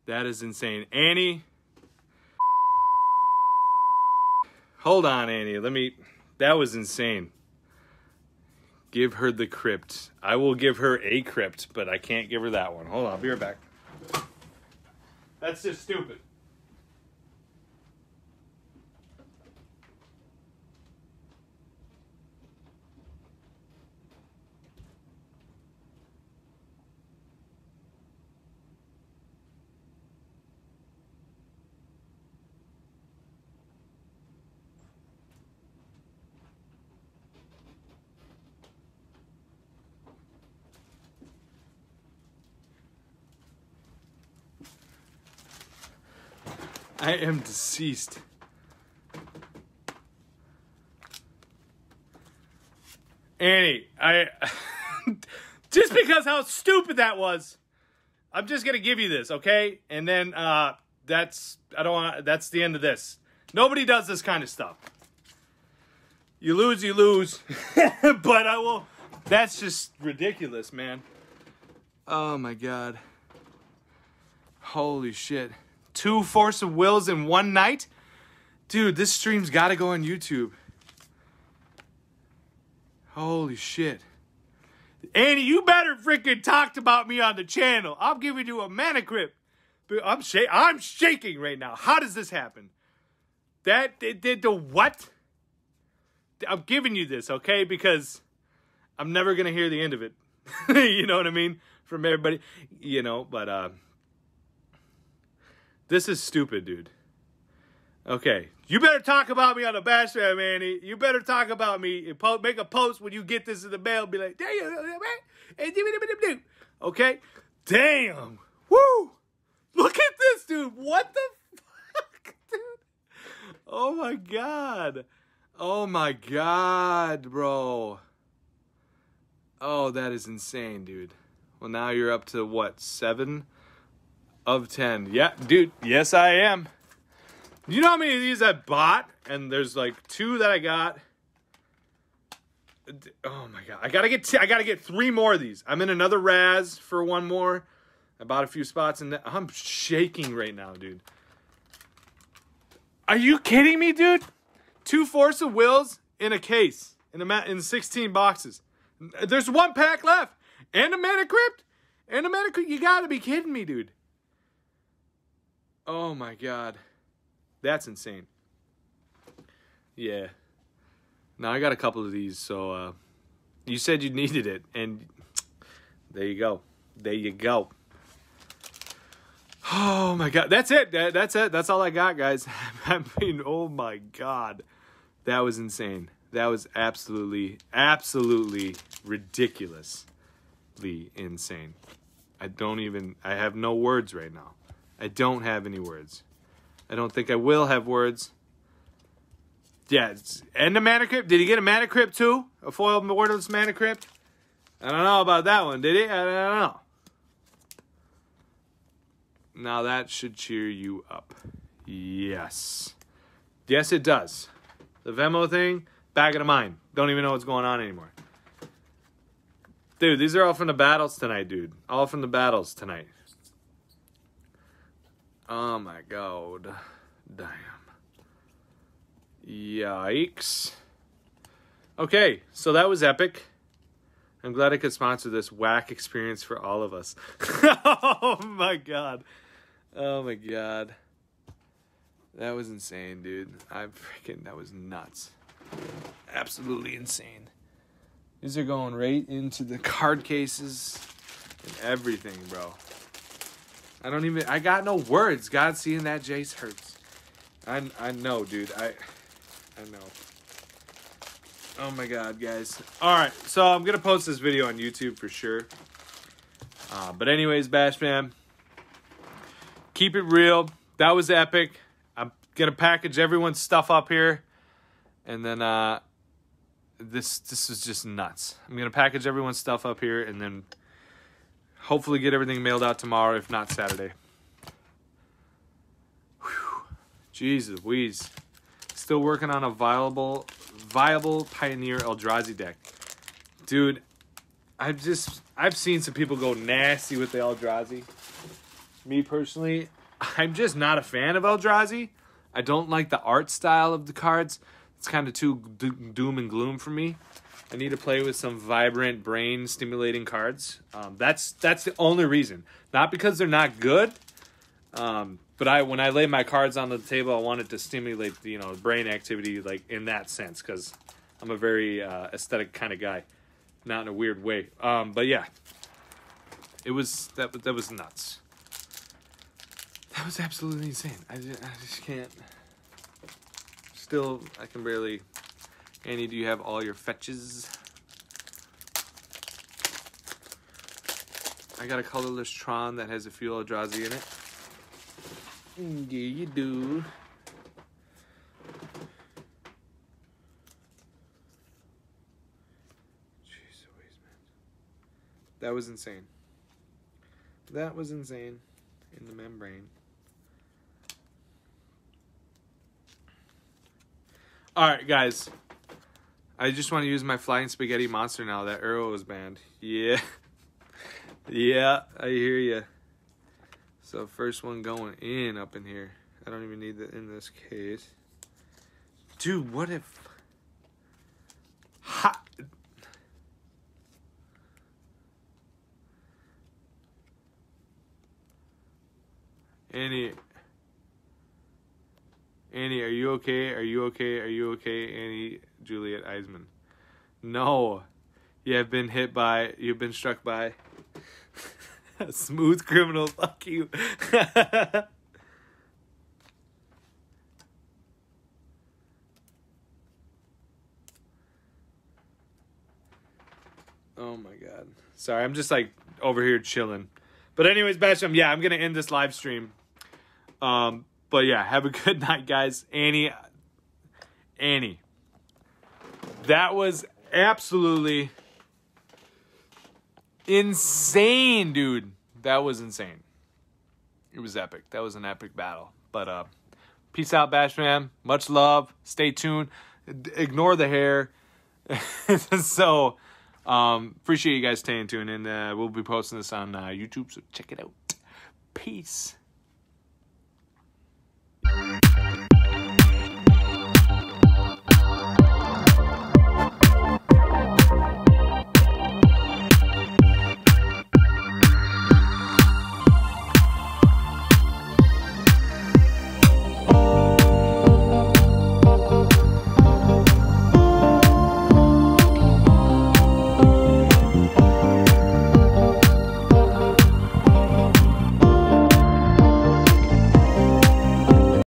That is insane. Annie. Hold on, Annie. Let me. That was insane. Give her the crypt. I will give her a crypt, but I can't give her that one. Hold on, I'll be right back. That's just stupid. I am deceased. Annie, I just because how stupid that was, I'm just gonna give you this, okay? And then uh that's I don't want that's the end of this. Nobody does this kind of stuff. You lose, you lose. but I will that's just ridiculous, man. Oh my god. Holy shit. Two Force of Wills in one night? Dude, this stream's gotta go on YouTube. Holy shit. Annie, you better freaking talked about me on the channel. I'm giving you a mana crypt. I'm sh- I'm shaking right now. How does this happen? That did the what? I'm giving you this, okay? Because I'm never gonna hear the end of it. you know what I mean? From everybody, you know. But uh, this is stupid, dude. Okay, you better talk about me on the Bash Fam, Manny. You better talk about me. Make a post when you get this in the mail. Be like, okay? Damn. Woo! Look at this, dude. What the fuck, dude? Oh my god. Oh my god, bro. Oh, that is insane, dude. Well, now you're up to what, seven of ten? Yeah, dude. Yes, I am. You know how many of these I bought? And there's like two that I got. Oh my god! I gotta get t- I gotta get three more of these. I'm in another Raz for one more. I bought a few spots and I'm shaking right now, dude. Are you kidding me, dude? Two Force of Wills in a case in a ma- in 16 boxes. There's one pack left and a Mana Crypt and a Mana Crypt. You gotta be kidding me, dude. Oh my god. That's insane. Yeah. Now I got a couple of these, so uh, you said you needed it, and there you go. There you go. Oh my god, that's it. That, that's it. That's all I got, guys. I mean, oh my god, that was insane. That was absolutely, absolutely ridiculously insane. I don't even. I have no words right now. I don't have any words. I don't think I will have words. Yeah, and the mana crypt. Did he get a mana crypt too? A foil wordless mana crypt? I don't know about that one. Did he? I don't know. Now that should cheer you up. Yes. Yes, it does. The Venmo thing, back of the mind. Don't even know what's going on anymore. Dude, these are all from the battles tonight, dude. All from the battles tonight. Oh my god. Damn. Yikes. Okay, so that was epic. I'm glad I could sponsor this whack experience for all of us. oh my god. Oh my god. That was insane, dude. I freaking that was nuts. Absolutely insane. These are going right into the card cases and everything, bro. I don't even. I got no words. God, seeing that Jace hurts. I I know, dude. I I know. Oh my god, guys. All right, so I'm gonna post this video on YouTube for sure. Uh, but anyways, Bash fam, keep it real. That was epic. I'm gonna package everyone's stuff up here, and then uh, this this is just nuts. I'm gonna package everyone's stuff up here, and then Hopefully, get everything mailed out tomorrow, if not Saturday. Whew. Jesus, wheeze. Still working on a viable, viable Pioneer Eldrazi deck, dude. I've just I've seen some people go nasty with the Eldrazi. Me personally, I'm just not a fan of Eldrazi. I don't like the art style of the cards. It's kind of too doom and gloom for me. I need to play with some vibrant, brain stimulating cards. Um, that's that's the only reason. Not because they're not good, um, but I when I lay my cards on the table, I wanted to stimulate you know brain activity like in that sense because I'm a very uh, aesthetic kind of guy, not in a weird way. Um, but yeah, it was that that was nuts. That was absolutely insane. I just, I just can't. Still, I can barely Annie, do you have all your fetches? I got a colorless Tron that has a few Eldrazi in it. Yeah, you do. Jeez Louise, man. That was insane. That was insane in the membrane. All right, guys. I just want to use my flying spaghetti monster now. That arrow is banned. Yeah. yeah, I hear you. So first one going in up in here. I don't even need that in this case. Dude, what if... Ha! Annie... Annie, are you okay? Are you okay? Are you okay? Annie Juliet Eisman. No. You have been hit by, you've been struck by a smooth criminal. Fuck you. oh my god. Sorry, I'm just like over here chilling. But anyways, Bash Fam, yeah, I'm gonna end this live stream. Um, but yeah, have a good night, guys. Annie, Annie, that was absolutely insane, dude. That was insane. It was epic. That was an epic battle. But uh, peace out, Bash Fam. Much love. Stay tuned. D- ignore the hair. so um, appreciate you guys staying tuned, and uh, we'll be posting this on uh, YouTube. So check it out. Peace.